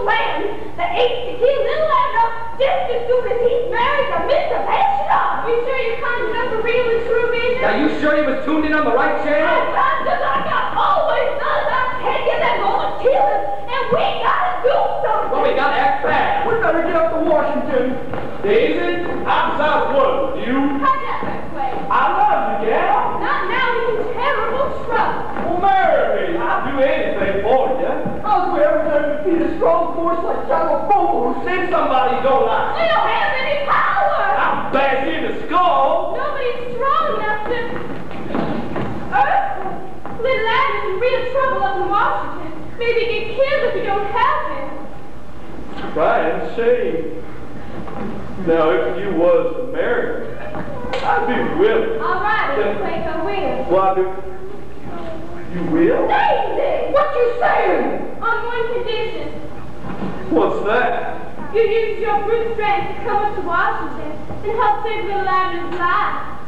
S2: plans that eight to
S7: ten little adults
S2: just
S4: as soon as he's married to Mr. Petrov. You sure you conjured up the real and true vision?
S2: Are you sure you was tuned in on the right channel?
S4: I conjured like I always does. I tell you that gonna kill us, and we gotta do something.
S2: Well, we gotta act fast.
S3: We better get up to Washington. Daisy. And. Now, if you was married, I'd be willing.
S4: All right, earthquake, I will.
S3: Why do you will?
S4: Daisy!
S3: What you saying?
S4: On one condition.
S3: What's that?
S4: You use your brute strength to come up to Washington and help save little Adam's life.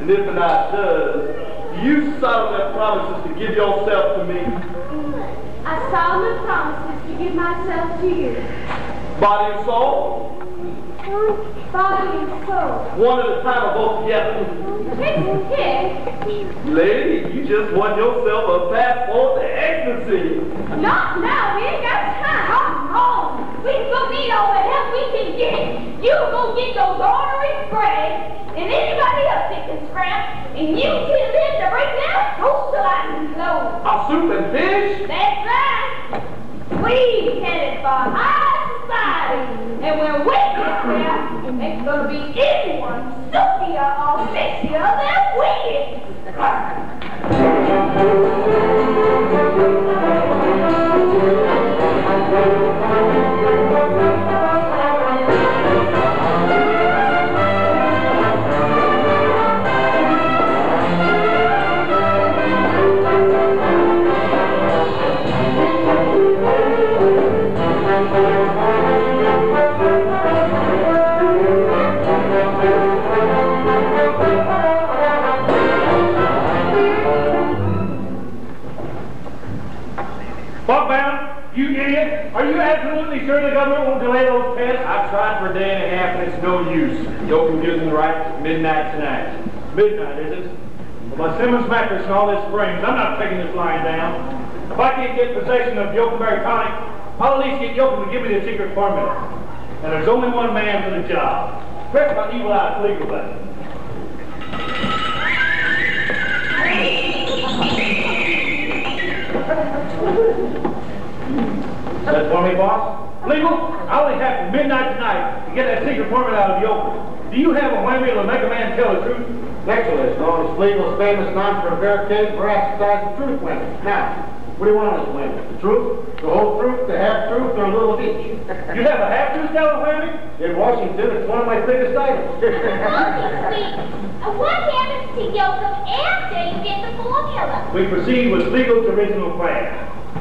S3: And if it not does, you solemnly promises to give yourself to me,
S4: I solemnly promise to give myself to you.
S3: Body and soul,
S4: Body and soul.
S3: one at a time or both together. Lady, you just won yourself a passport to ecstasy.
S4: Not now, we ain't got time. I'm wrong. We can go need all the help we can get. You go get those ornery sprays and anybody else that can scrap, and you tell them to bring down socializing load.
S3: A soup and fish?
S4: That's right. We headed for high society, and when we get there, ain't gonna be anyone silkier or sexier than we.
S8: Absolutely sure the government won't delay those tests? I've tried for a day and a half and it's no use. Yokum gives me the right midnight tonight. Midnight, is it? Well, my Simmons mattress and all this springs, I'm not taking this line down. If I can't get possession of Yokumberry tonic, I'll at least get Yokum to give me the secret formula. And there's only one man for the job. Press my evil eye Fleagle button. *laughs* That for me, boss? Fleagle? I only have till midnight tonight to get that secret formula out of the open. Do you have a whammy that'll make a man tell the truth?
S15: Nicholas, known as Fleagle's famous non-prevaricated for exercising truth women. Now, what do you want on this women? The truth? The whole truth, the half-truth, or a little of each?
S8: You have a half-truth tell whammy?
S15: In Washington, it's one of my biggest items.
S4: Okay, sweet. *laughs* What happens to Yokum after you get the formula?
S8: We proceed with Fleagle's original plan.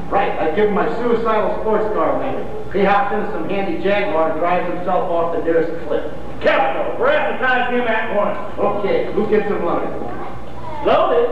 S15: Right, I give him my suicidal sports car later. He hops into some handy Jaguar and drives himself off the nearest cliff.
S8: Capital. We're advertising him at once.
S15: Okay, who gets him loaded?
S8: Loaded?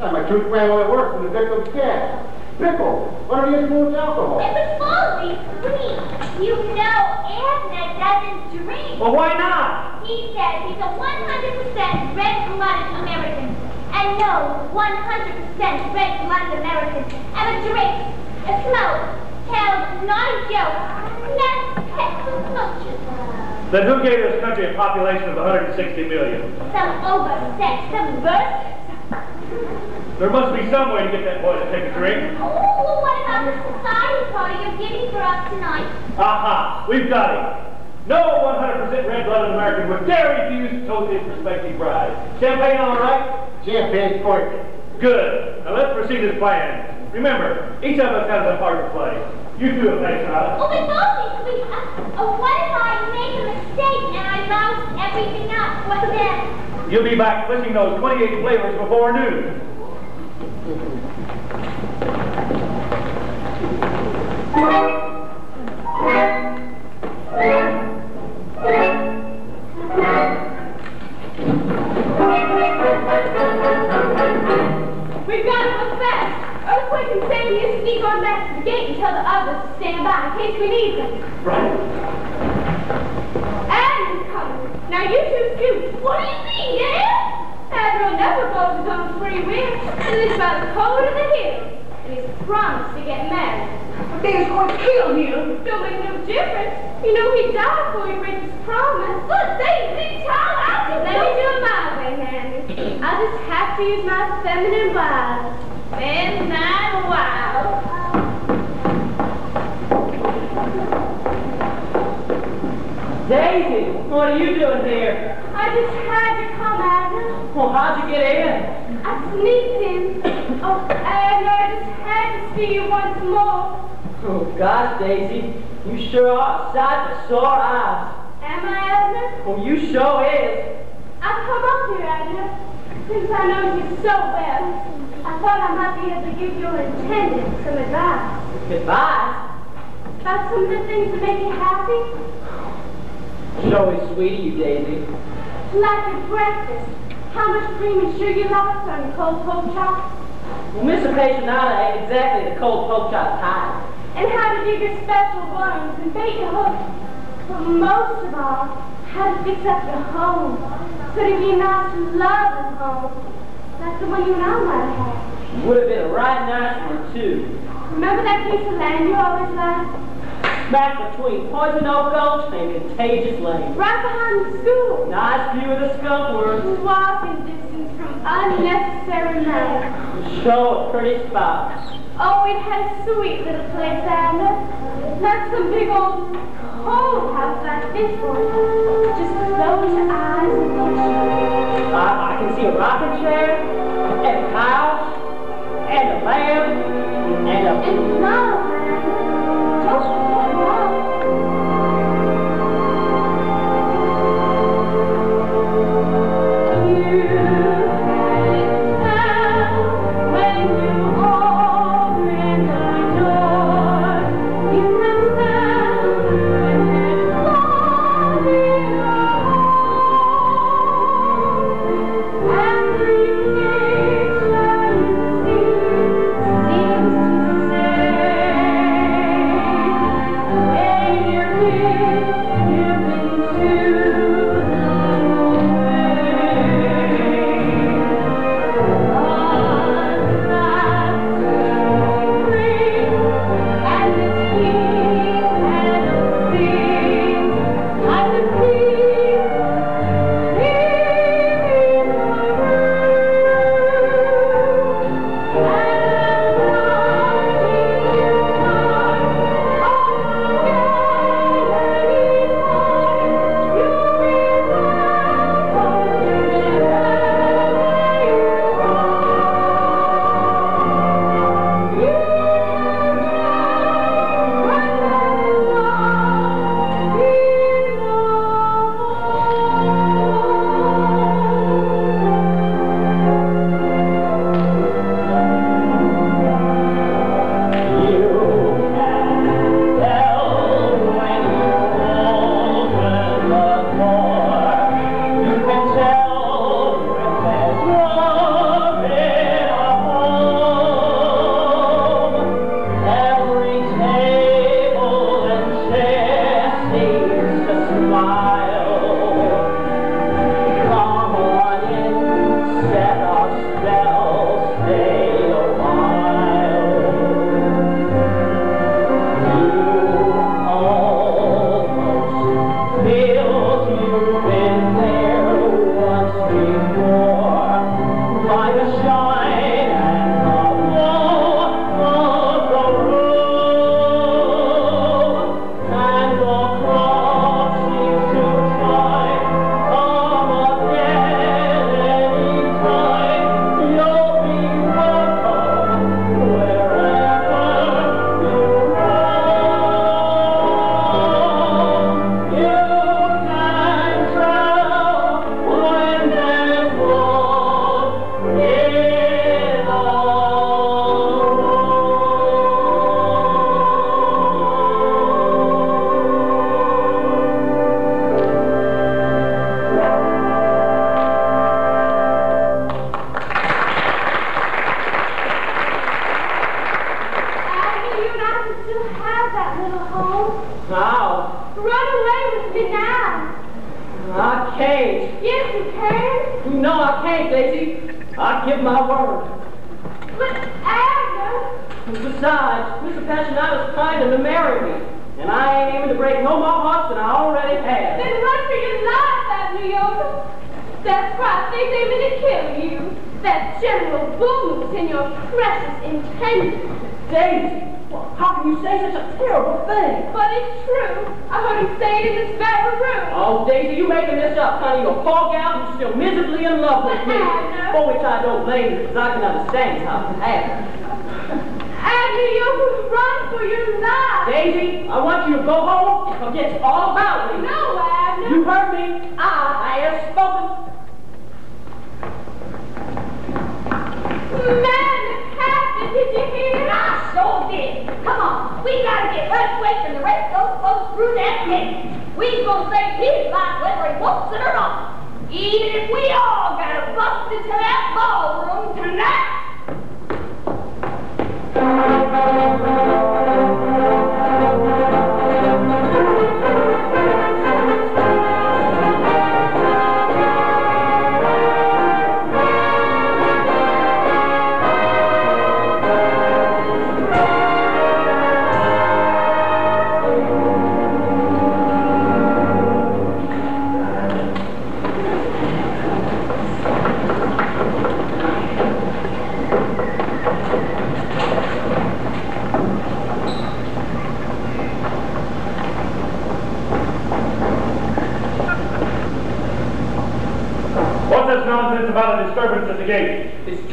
S15: Ah, my truth plan only work in the victim's gas. Pickle, what are you influence alcohol?
S4: It was fully sweet. You know Edna doesn't drink.
S8: Well, why not?
S4: He says he's a 100% red-blooded American. And no 100% red-blooded American ever drinks, smokes, tells naughty jokes, never pets lunches.
S8: Then who gave this country a population of 160 million?
S4: Some oversexed subversives.
S8: There must be some way to get that boy to take a drink.
S4: Oh, well, what about the society party you're giving for us tonight?
S8: Aha, we've got him. No 100% red-blooded American would dare refuse to toast his prospective bride. Champagne all right?
S15: Champagne cork.
S8: Good. Now let's proceed as planned. Remember, each of us has a part to play. You two have played
S4: Oh, but mostly, sweet. Uh, uh, what if I make a mistake and I mouse everything up? What then?
S8: You'll be back pushing those 28 flavors before noon.
S4: We've got to move fast. Earthquake and Sandy and sneak on back to the gate and tell the others to stand by in case we need them.
S8: Right.
S7: Coming. Now you two.
S4: What do you mean, yeah?
S7: Never his own free will. The of the hills promised to get married.
S4: But they was going to kill him.
S7: Don't make no difference. You know he died before he breaks his promise. But Daisy, child, I just let me do it my way, Nanny. I just have to use my feminine wiles. Feminine wiles.
S5: Daisy, what are you doing here?
S7: I just had to come, Agnes.
S5: Well, how'd you get in?
S7: I sneaked in. Oh, Agnes, I just had to see you once more.
S5: Oh, God, Daisy, you sure are sad for sore eyes.
S7: Am I, Agnes?
S5: Well, oh, you sure is.
S7: I've come up here, Agnes, since I know you so well. I thought I might be able to give your attendant some advice.
S5: Advice?
S7: About some of the things that make you happy.
S5: Sure is sweet of you, Daisy.
S7: Like at breakfast. How much cream and sugar you like on your cold pork chop?
S5: Well, Miss Appassionata ain't exactly the cold pork chop type.
S7: And how to dig your special worms and bait your hook. But most of all, how to fix up your home. So to be a nice, loving home. Like the one you and I might have had.
S5: Would have been a right nice one, too.
S7: Remember that piece of land you always liked?
S5: Smack between Poison Oak Gulch and Contagious Lane.
S7: Right behind the school.
S5: Nice view of the skunk works.
S7: Walking distance unnecessary matter.
S5: Sure a pretty spot.
S7: Oh, it had a sweet little place there. Not some big old cold house like this one. Just close your eyes and picture.
S5: I, I can see a rocking chair, and a couch, and a lamp, and a... And
S7: precious intended.
S5: Daisy, well, how can you say such a terrible thing?
S7: But it's true. I heard him say it in this very room.
S5: Oh, Daisy, you making this up, honey. You're a poor gal who's still miserably in love with me.
S7: Abner.
S5: For which I don't blame you, because I can understand how it happened.
S7: Abner Yokum, run for your life.
S5: Daisy, I want you to go home and forget all about me.
S7: No, Abner.
S5: You heard me. I, I have spoken.
S7: Man,
S4: Come on, we gotta get Earthquake and the rest of those folks through that gate. We gonna save his life whether he wants it or not. Even if we all gotta bust into that ballroom tonight.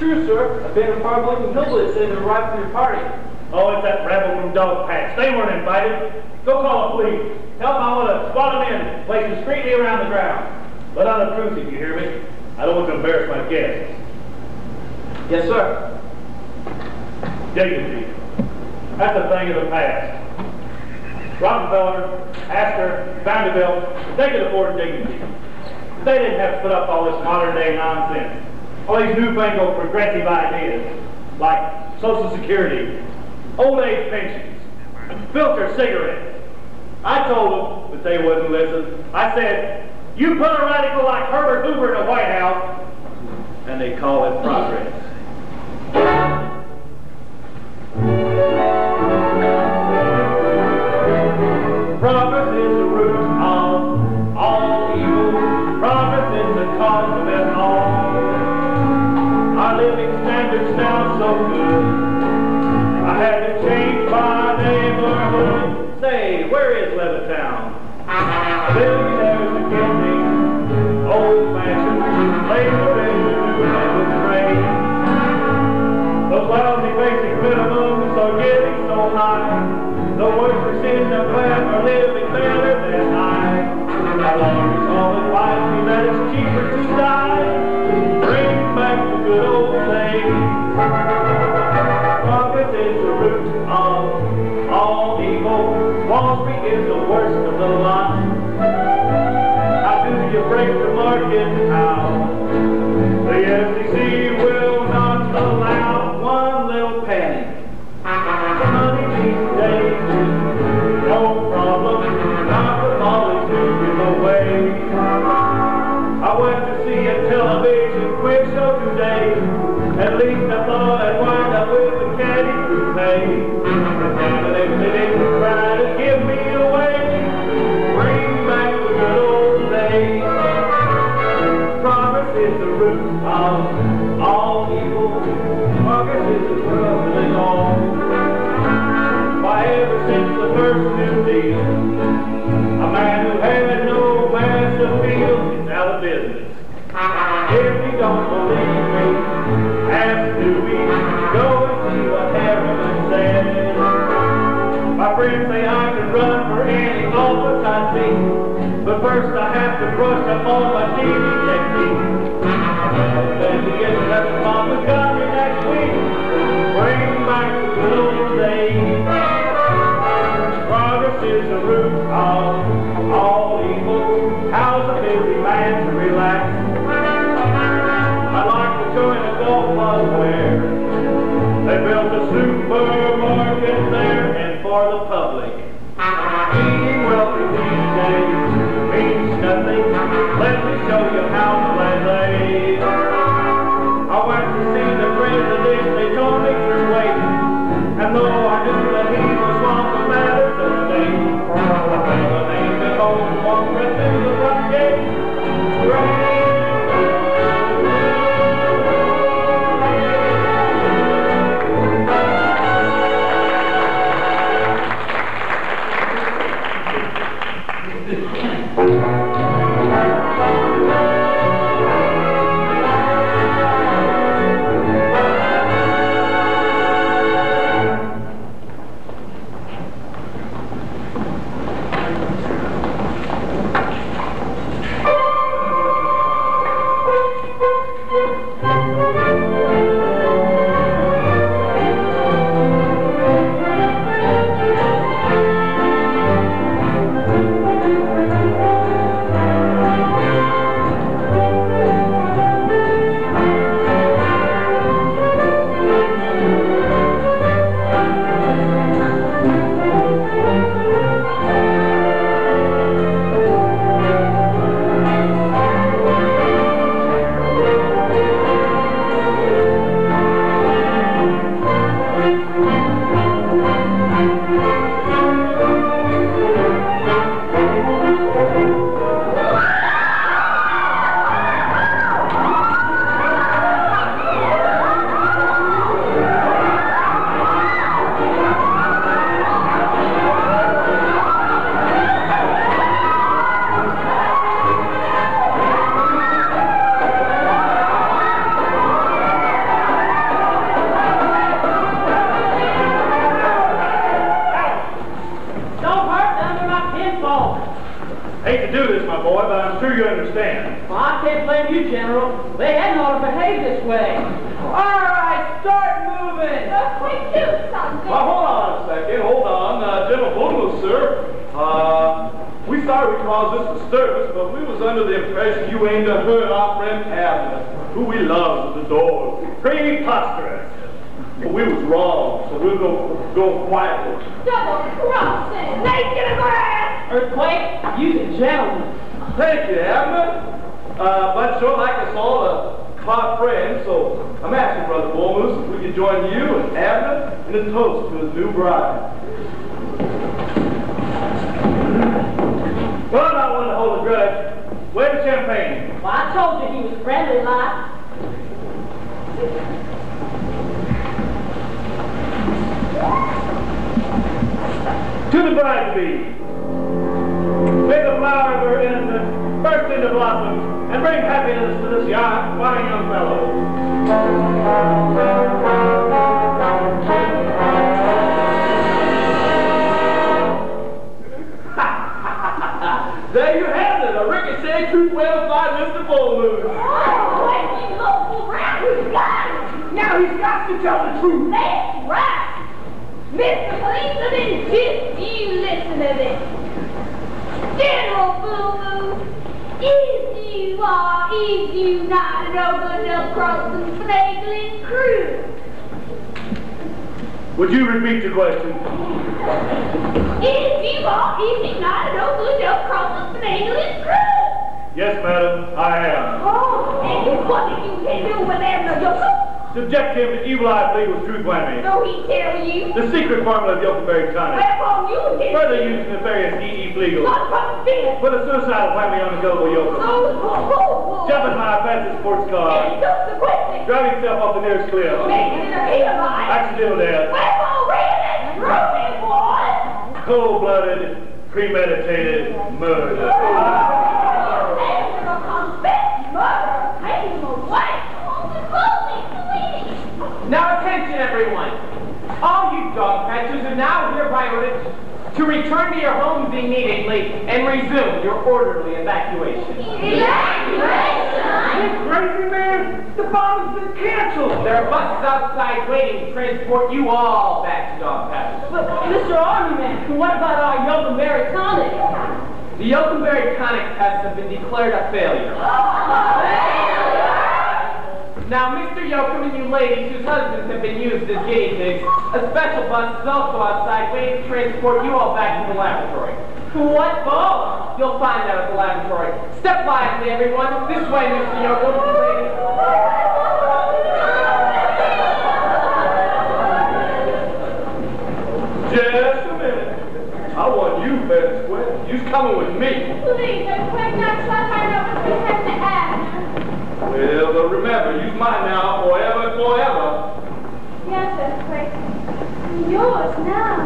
S5: True, sir. A band of hard-looking hillbillies say they're arrived for your party.
S8: Oh, it's that rabble from Dogpatch. They weren't invited. Go call the police. Tell them I want to squad them in, placed discreetly around the ground. But unobtrusive, you hear me? I don't want to embarrass my guests.
S5: Yes, sir.
S8: Dignity. That's a thing of the past. Rockefeller, Astor, Vanderbilt, they could afford dignity. They didn't have to put up all this modern day nonsense. All these newfangled progressive ideas, like Social Security, old age pensions, filter cigarettes. I told them, but they wouldn't listen. I said, you put a radical like Herbert Hoover in the White House, and they call it progress. Progress living better than I. How long is all that it's cheaper to die? Bring back the good old days. Is the root of all evil. Wall Street is the worst of the lot. First I have to brush up on my TV technique. declared a failure. now, Mr. Yokum and you ladies whose husbands have been used as guinea pigs, a special bus is also outside waiting to transport you all back to the laboratory. What ball? You'll find out at the laboratory. Step lively, everyone. This way, Mr.
S4: Yokum. No.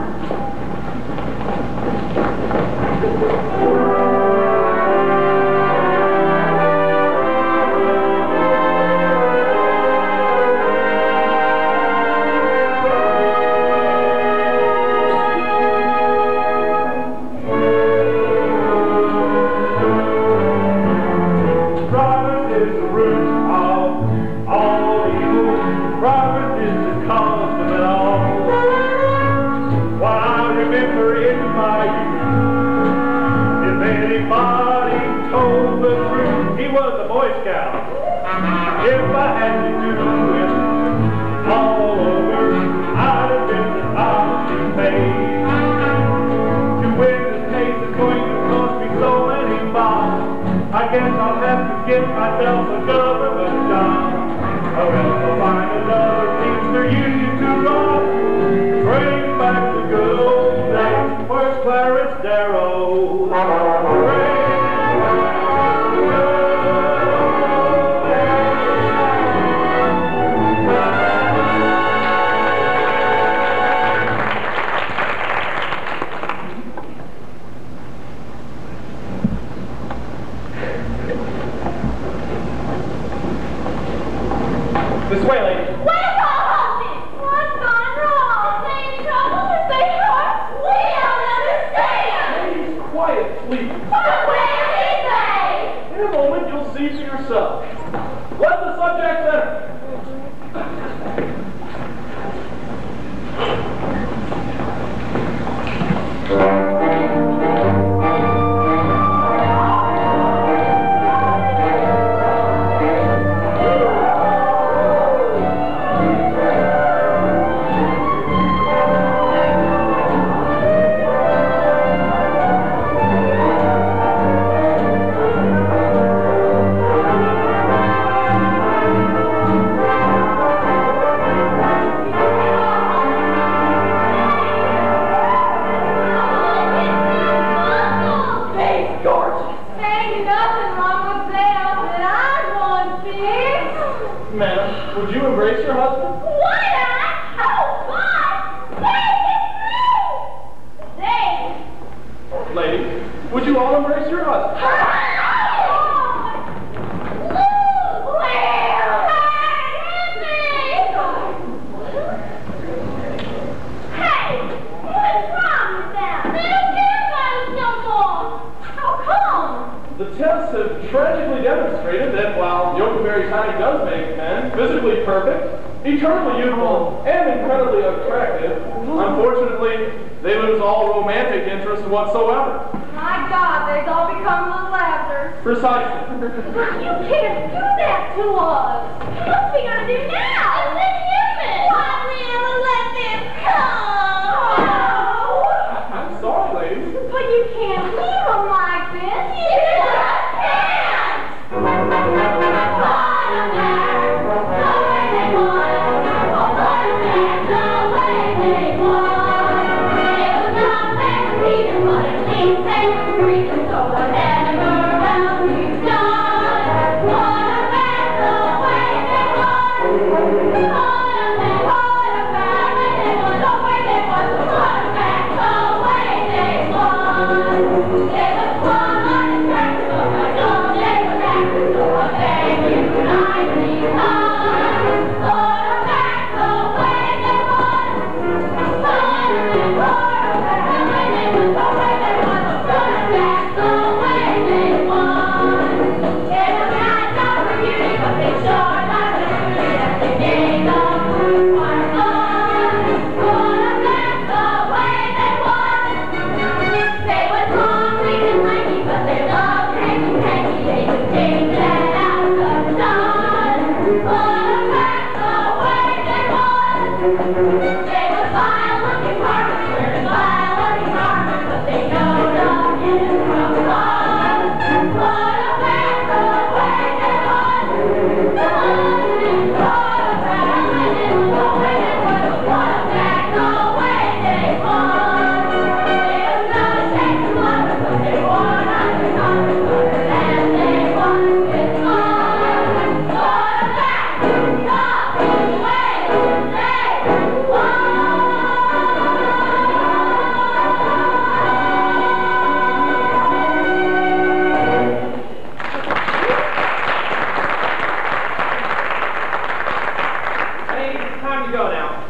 S4: Time to go now.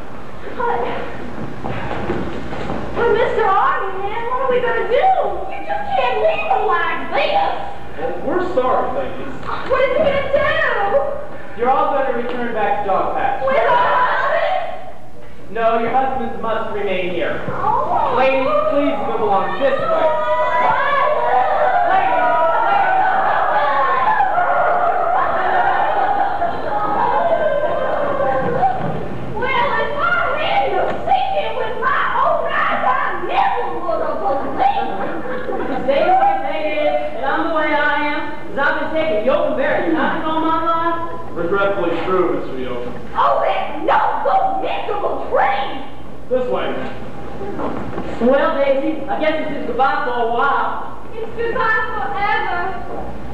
S7: But but Mr. Arden, man, what are we gonna do? You just can't leave them like this.
S3: Well, we're sorry, ladies.
S7: What is he gonna do?
S4: You're all going to return back to Dogpatch.
S7: With?
S4: No, your husbands must remain here.
S7: Oh.
S4: Ladies, please move along this way.
S7: Well, if I ran to see it with my own eyes, I never would have believed.
S4: Stay the way they is, and I'm the way I am, because I've been taking Yokumberry time all my life.
S3: Regretfully true, Mr. Yokum.
S7: Oh, that no good miserable tree!
S3: This way.
S4: Well, Daisy, I guess this is goodbye for a while.
S7: It's goodbye forever.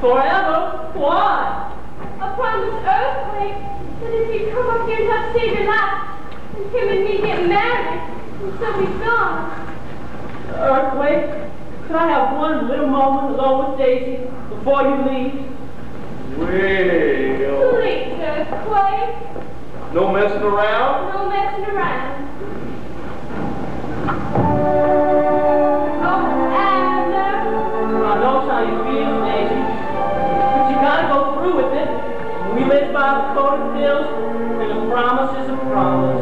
S4: Forever? Why?
S7: I promised Earthquake that if he'd come up here and help save your life, and him and me get married, and so he's gone.
S4: Earthquake, could I have one little moment alone with Daisy before you leave?
S3: Well,
S7: Please, Earthquake,
S3: no messing around.
S7: no messing around.
S4: Bills, and the promise is a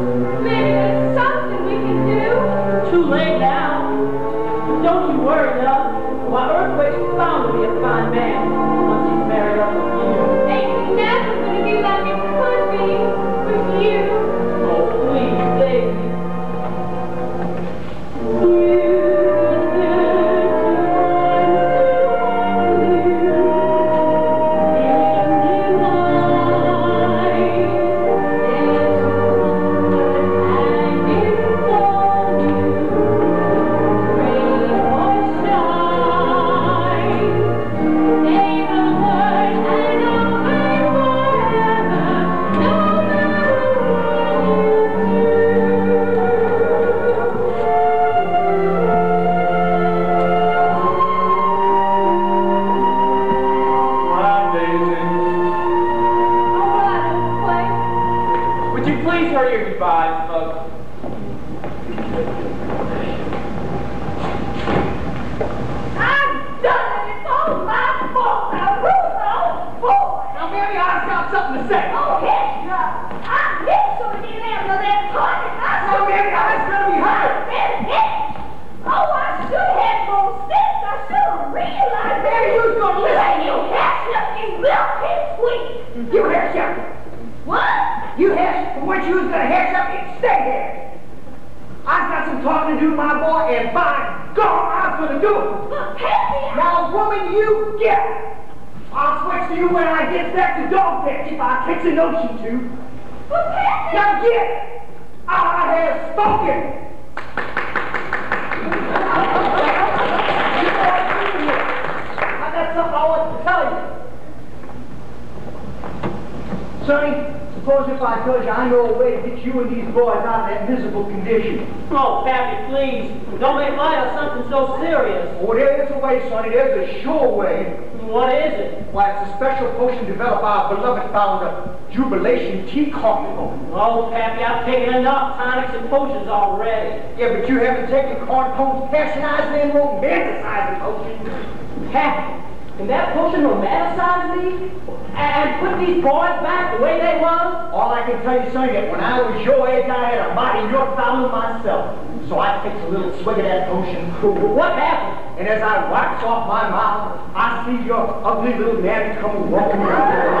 S14: Jubilation Tea Coffee.
S5: Oh, Pappy, I've taken enough tonics and potions already.
S14: Yeah, but you haven't taken corn cones, passionizing and romanticizing potions.
S5: Pappy, can that potion romanticize me? And put these boys back the way they was?
S14: All I can tell you, Sonny, that when I was your age, I had a mighty York fountain myself. So I takes a little swig of that potion.
S5: What happened?
S14: And as I wax off my mouth, I see your ugly little mammy come walking around.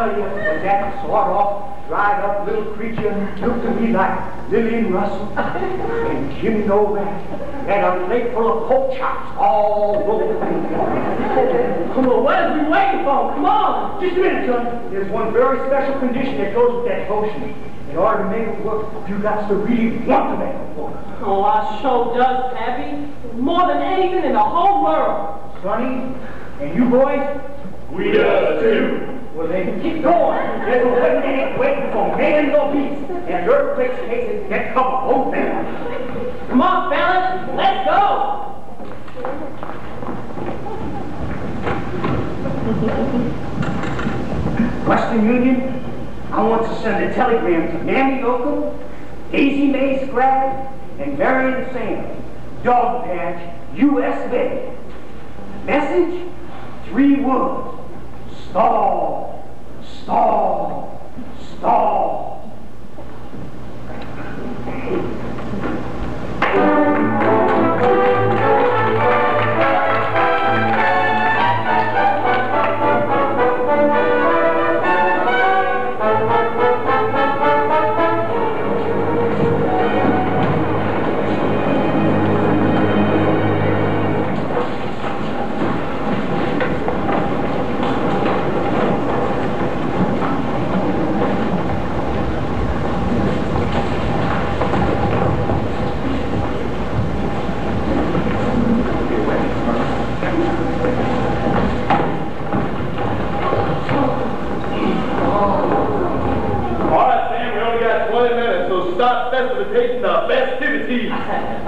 S14: All I can tell you is that sort of dried up little creature looked to me like Lillian Russell and Jimmy Novak and a plate full of pork chops all over me.
S5: Come on, what are we waiting for? Come on!
S14: Just a minute, son. There's one very special condition that goes with that potion. In order to make it work, you got to really want to make it work.
S5: Oh, I sure does, Pappy. More than anything in the whole world.
S14: Sonny, and you boys,
S8: We does too.
S14: Well then keep going. There's no waiting ain't waiting for man nor beast. And earthquakes cases get cover both them.
S5: Come on, fellas, let's go!
S14: Western Union, I want to send a telegram to Mammy Yokum, Daisy Mae Scragg, and Marryin' Sam. Dogpatch, USA. Message, three words. Stall, stall, stall.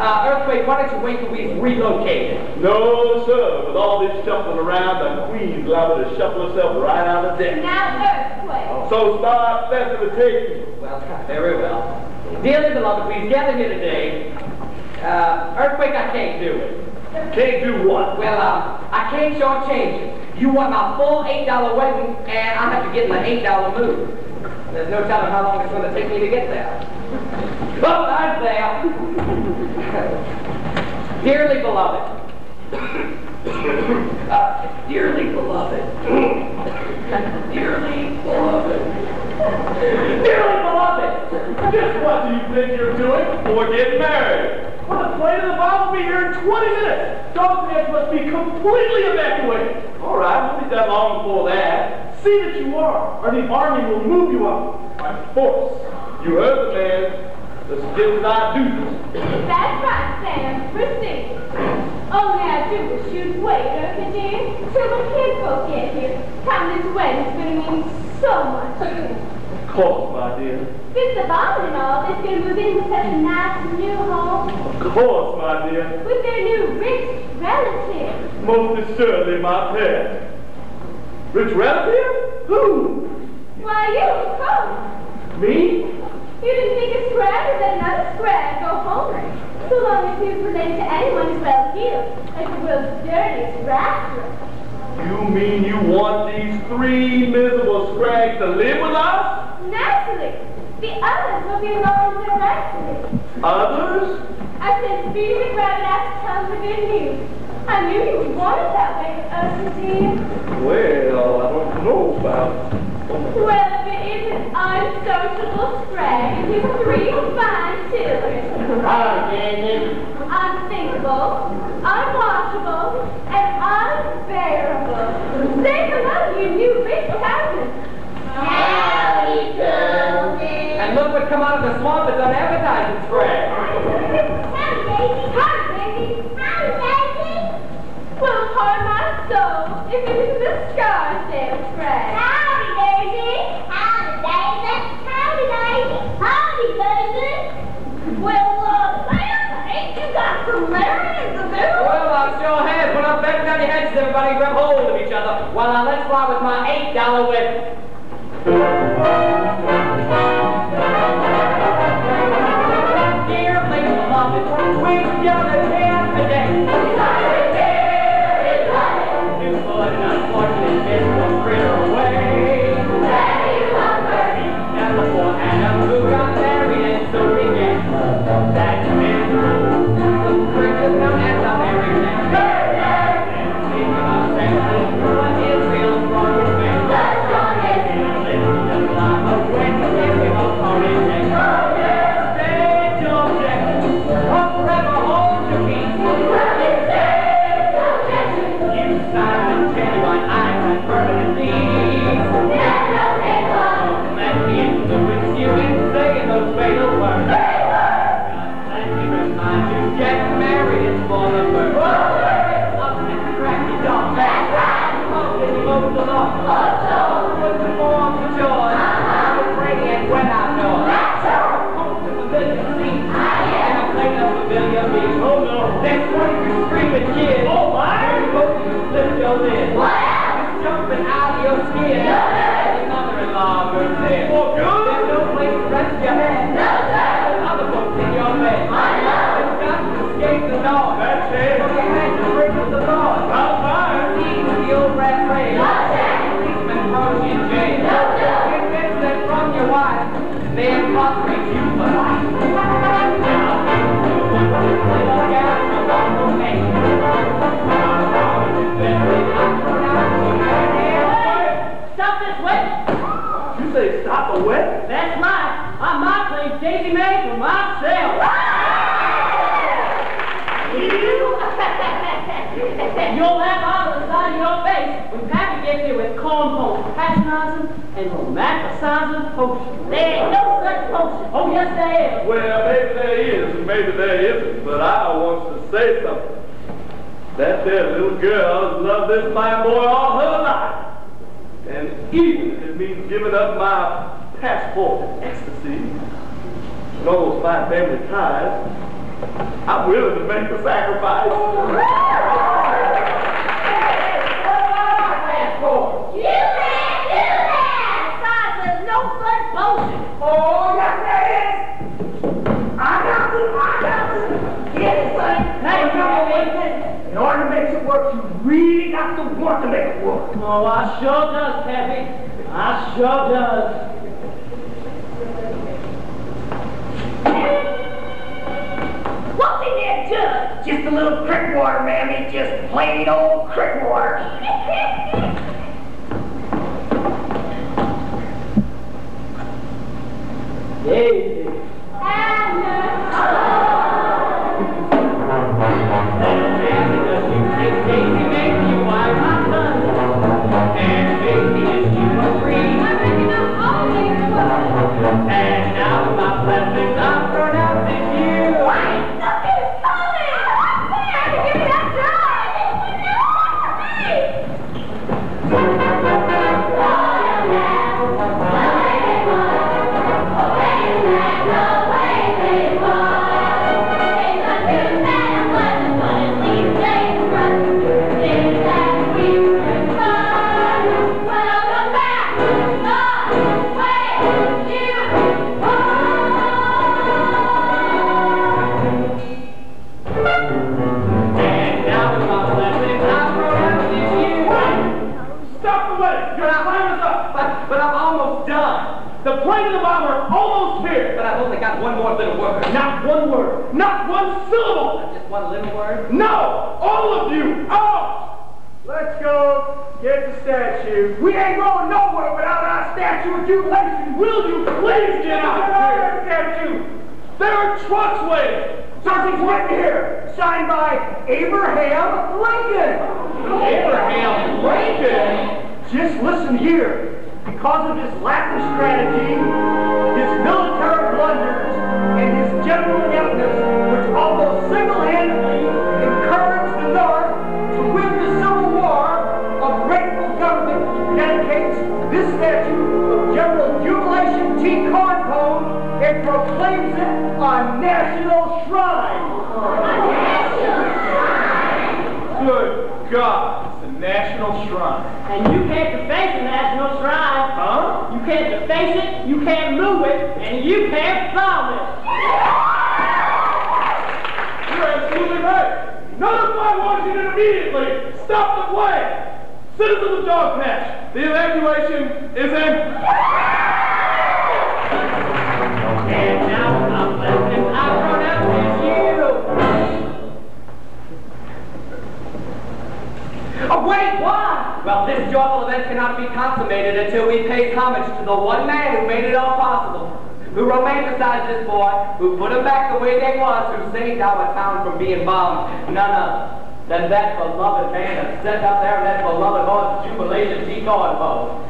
S2: Uh, Earthquake, why don't you wait till we've relocated?
S3: No, sir. With all this shuffling around, the queen's liable to shuffle herself right out of deck.
S7: Now, earthquake.
S3: So start facilitating.
S2: Well, *laughs* very well. Dearly beloved, please gather here today. Uh, Earthquake, I can't do it.
S3: Can't do what?
S2: Well, uh, I can't shortchange it. You want my full $8 wedding, and I have to get in the $8 mood. There's no telling how long it's going to take me to get there. *laughs* Oh, I'm there. *laughs* *laughs* Dearly beloved. *coughs* Uh, dearly beloved. *coughs* dearly beloved. *laughs* Dearly beloved.
S3: Just what do you think you're doing before getting married? Well, the plane of the bomb will be here in 20 minutes. Dogpatch must be completely evacuated. All right, won't be that long before that. See that you are, or the army will move you up by force. You heard the man. Get as I do.
S7: That's right, Sam. Proceed. Oh, Only I do wish you'd wait, eh, don't you, dear? Till the kinfolk get here. Come this wedding's gonna mean so much to you.
S3: Of course, my dear.
S7: Since the bomb and all, they're gonna move in with such a nice new home.
S3: Of course, my dear.
S7: With their new rich relative.
S3: Most assuredly, my pet. Rich relative? Who?
S7: Why, you, of course.
S3: Me?
S7: You didn't think a square is another square go hungry. So long as he's related to anyone who's well-heeled, like the world's dirtiest rascal.
S3: You mean you want these three miserable scrags to live with us?
S7: Naturally. The others will be along directly.
S3: Others?
S7: I said, Speedy McRabbit asked Tom the good news. I knew you would want it that way, Uncle dear.
S3: Well, I don't know about
S7: well, if it isn't unsociable spray, and his three fine children.
S3: Oh, Janet.
S7: Unthinkable, unwatchable, and unbearable. Say hello you new big cousin. Howdy, cousin.
S2: And look what come out of the swamp that's unadvertised Sprague.
S7: Howdy, baby. Howdy, baby. Howdy, baby. Well, upon my soul, if it isn't a scar, Sam Sprague. Well, uh, Sam, ain't you got some merit the middle?
S2: Well, I sure have. Put up back down your heads, everybody. Grab hold of each other. While I let's fly with my $8 whip. Next one, you screaming kid. Oh, my. Lift your lid.
S3: What? set up
S7: there
S5: and
S2: that beloved horse jubilated Tico and Bo.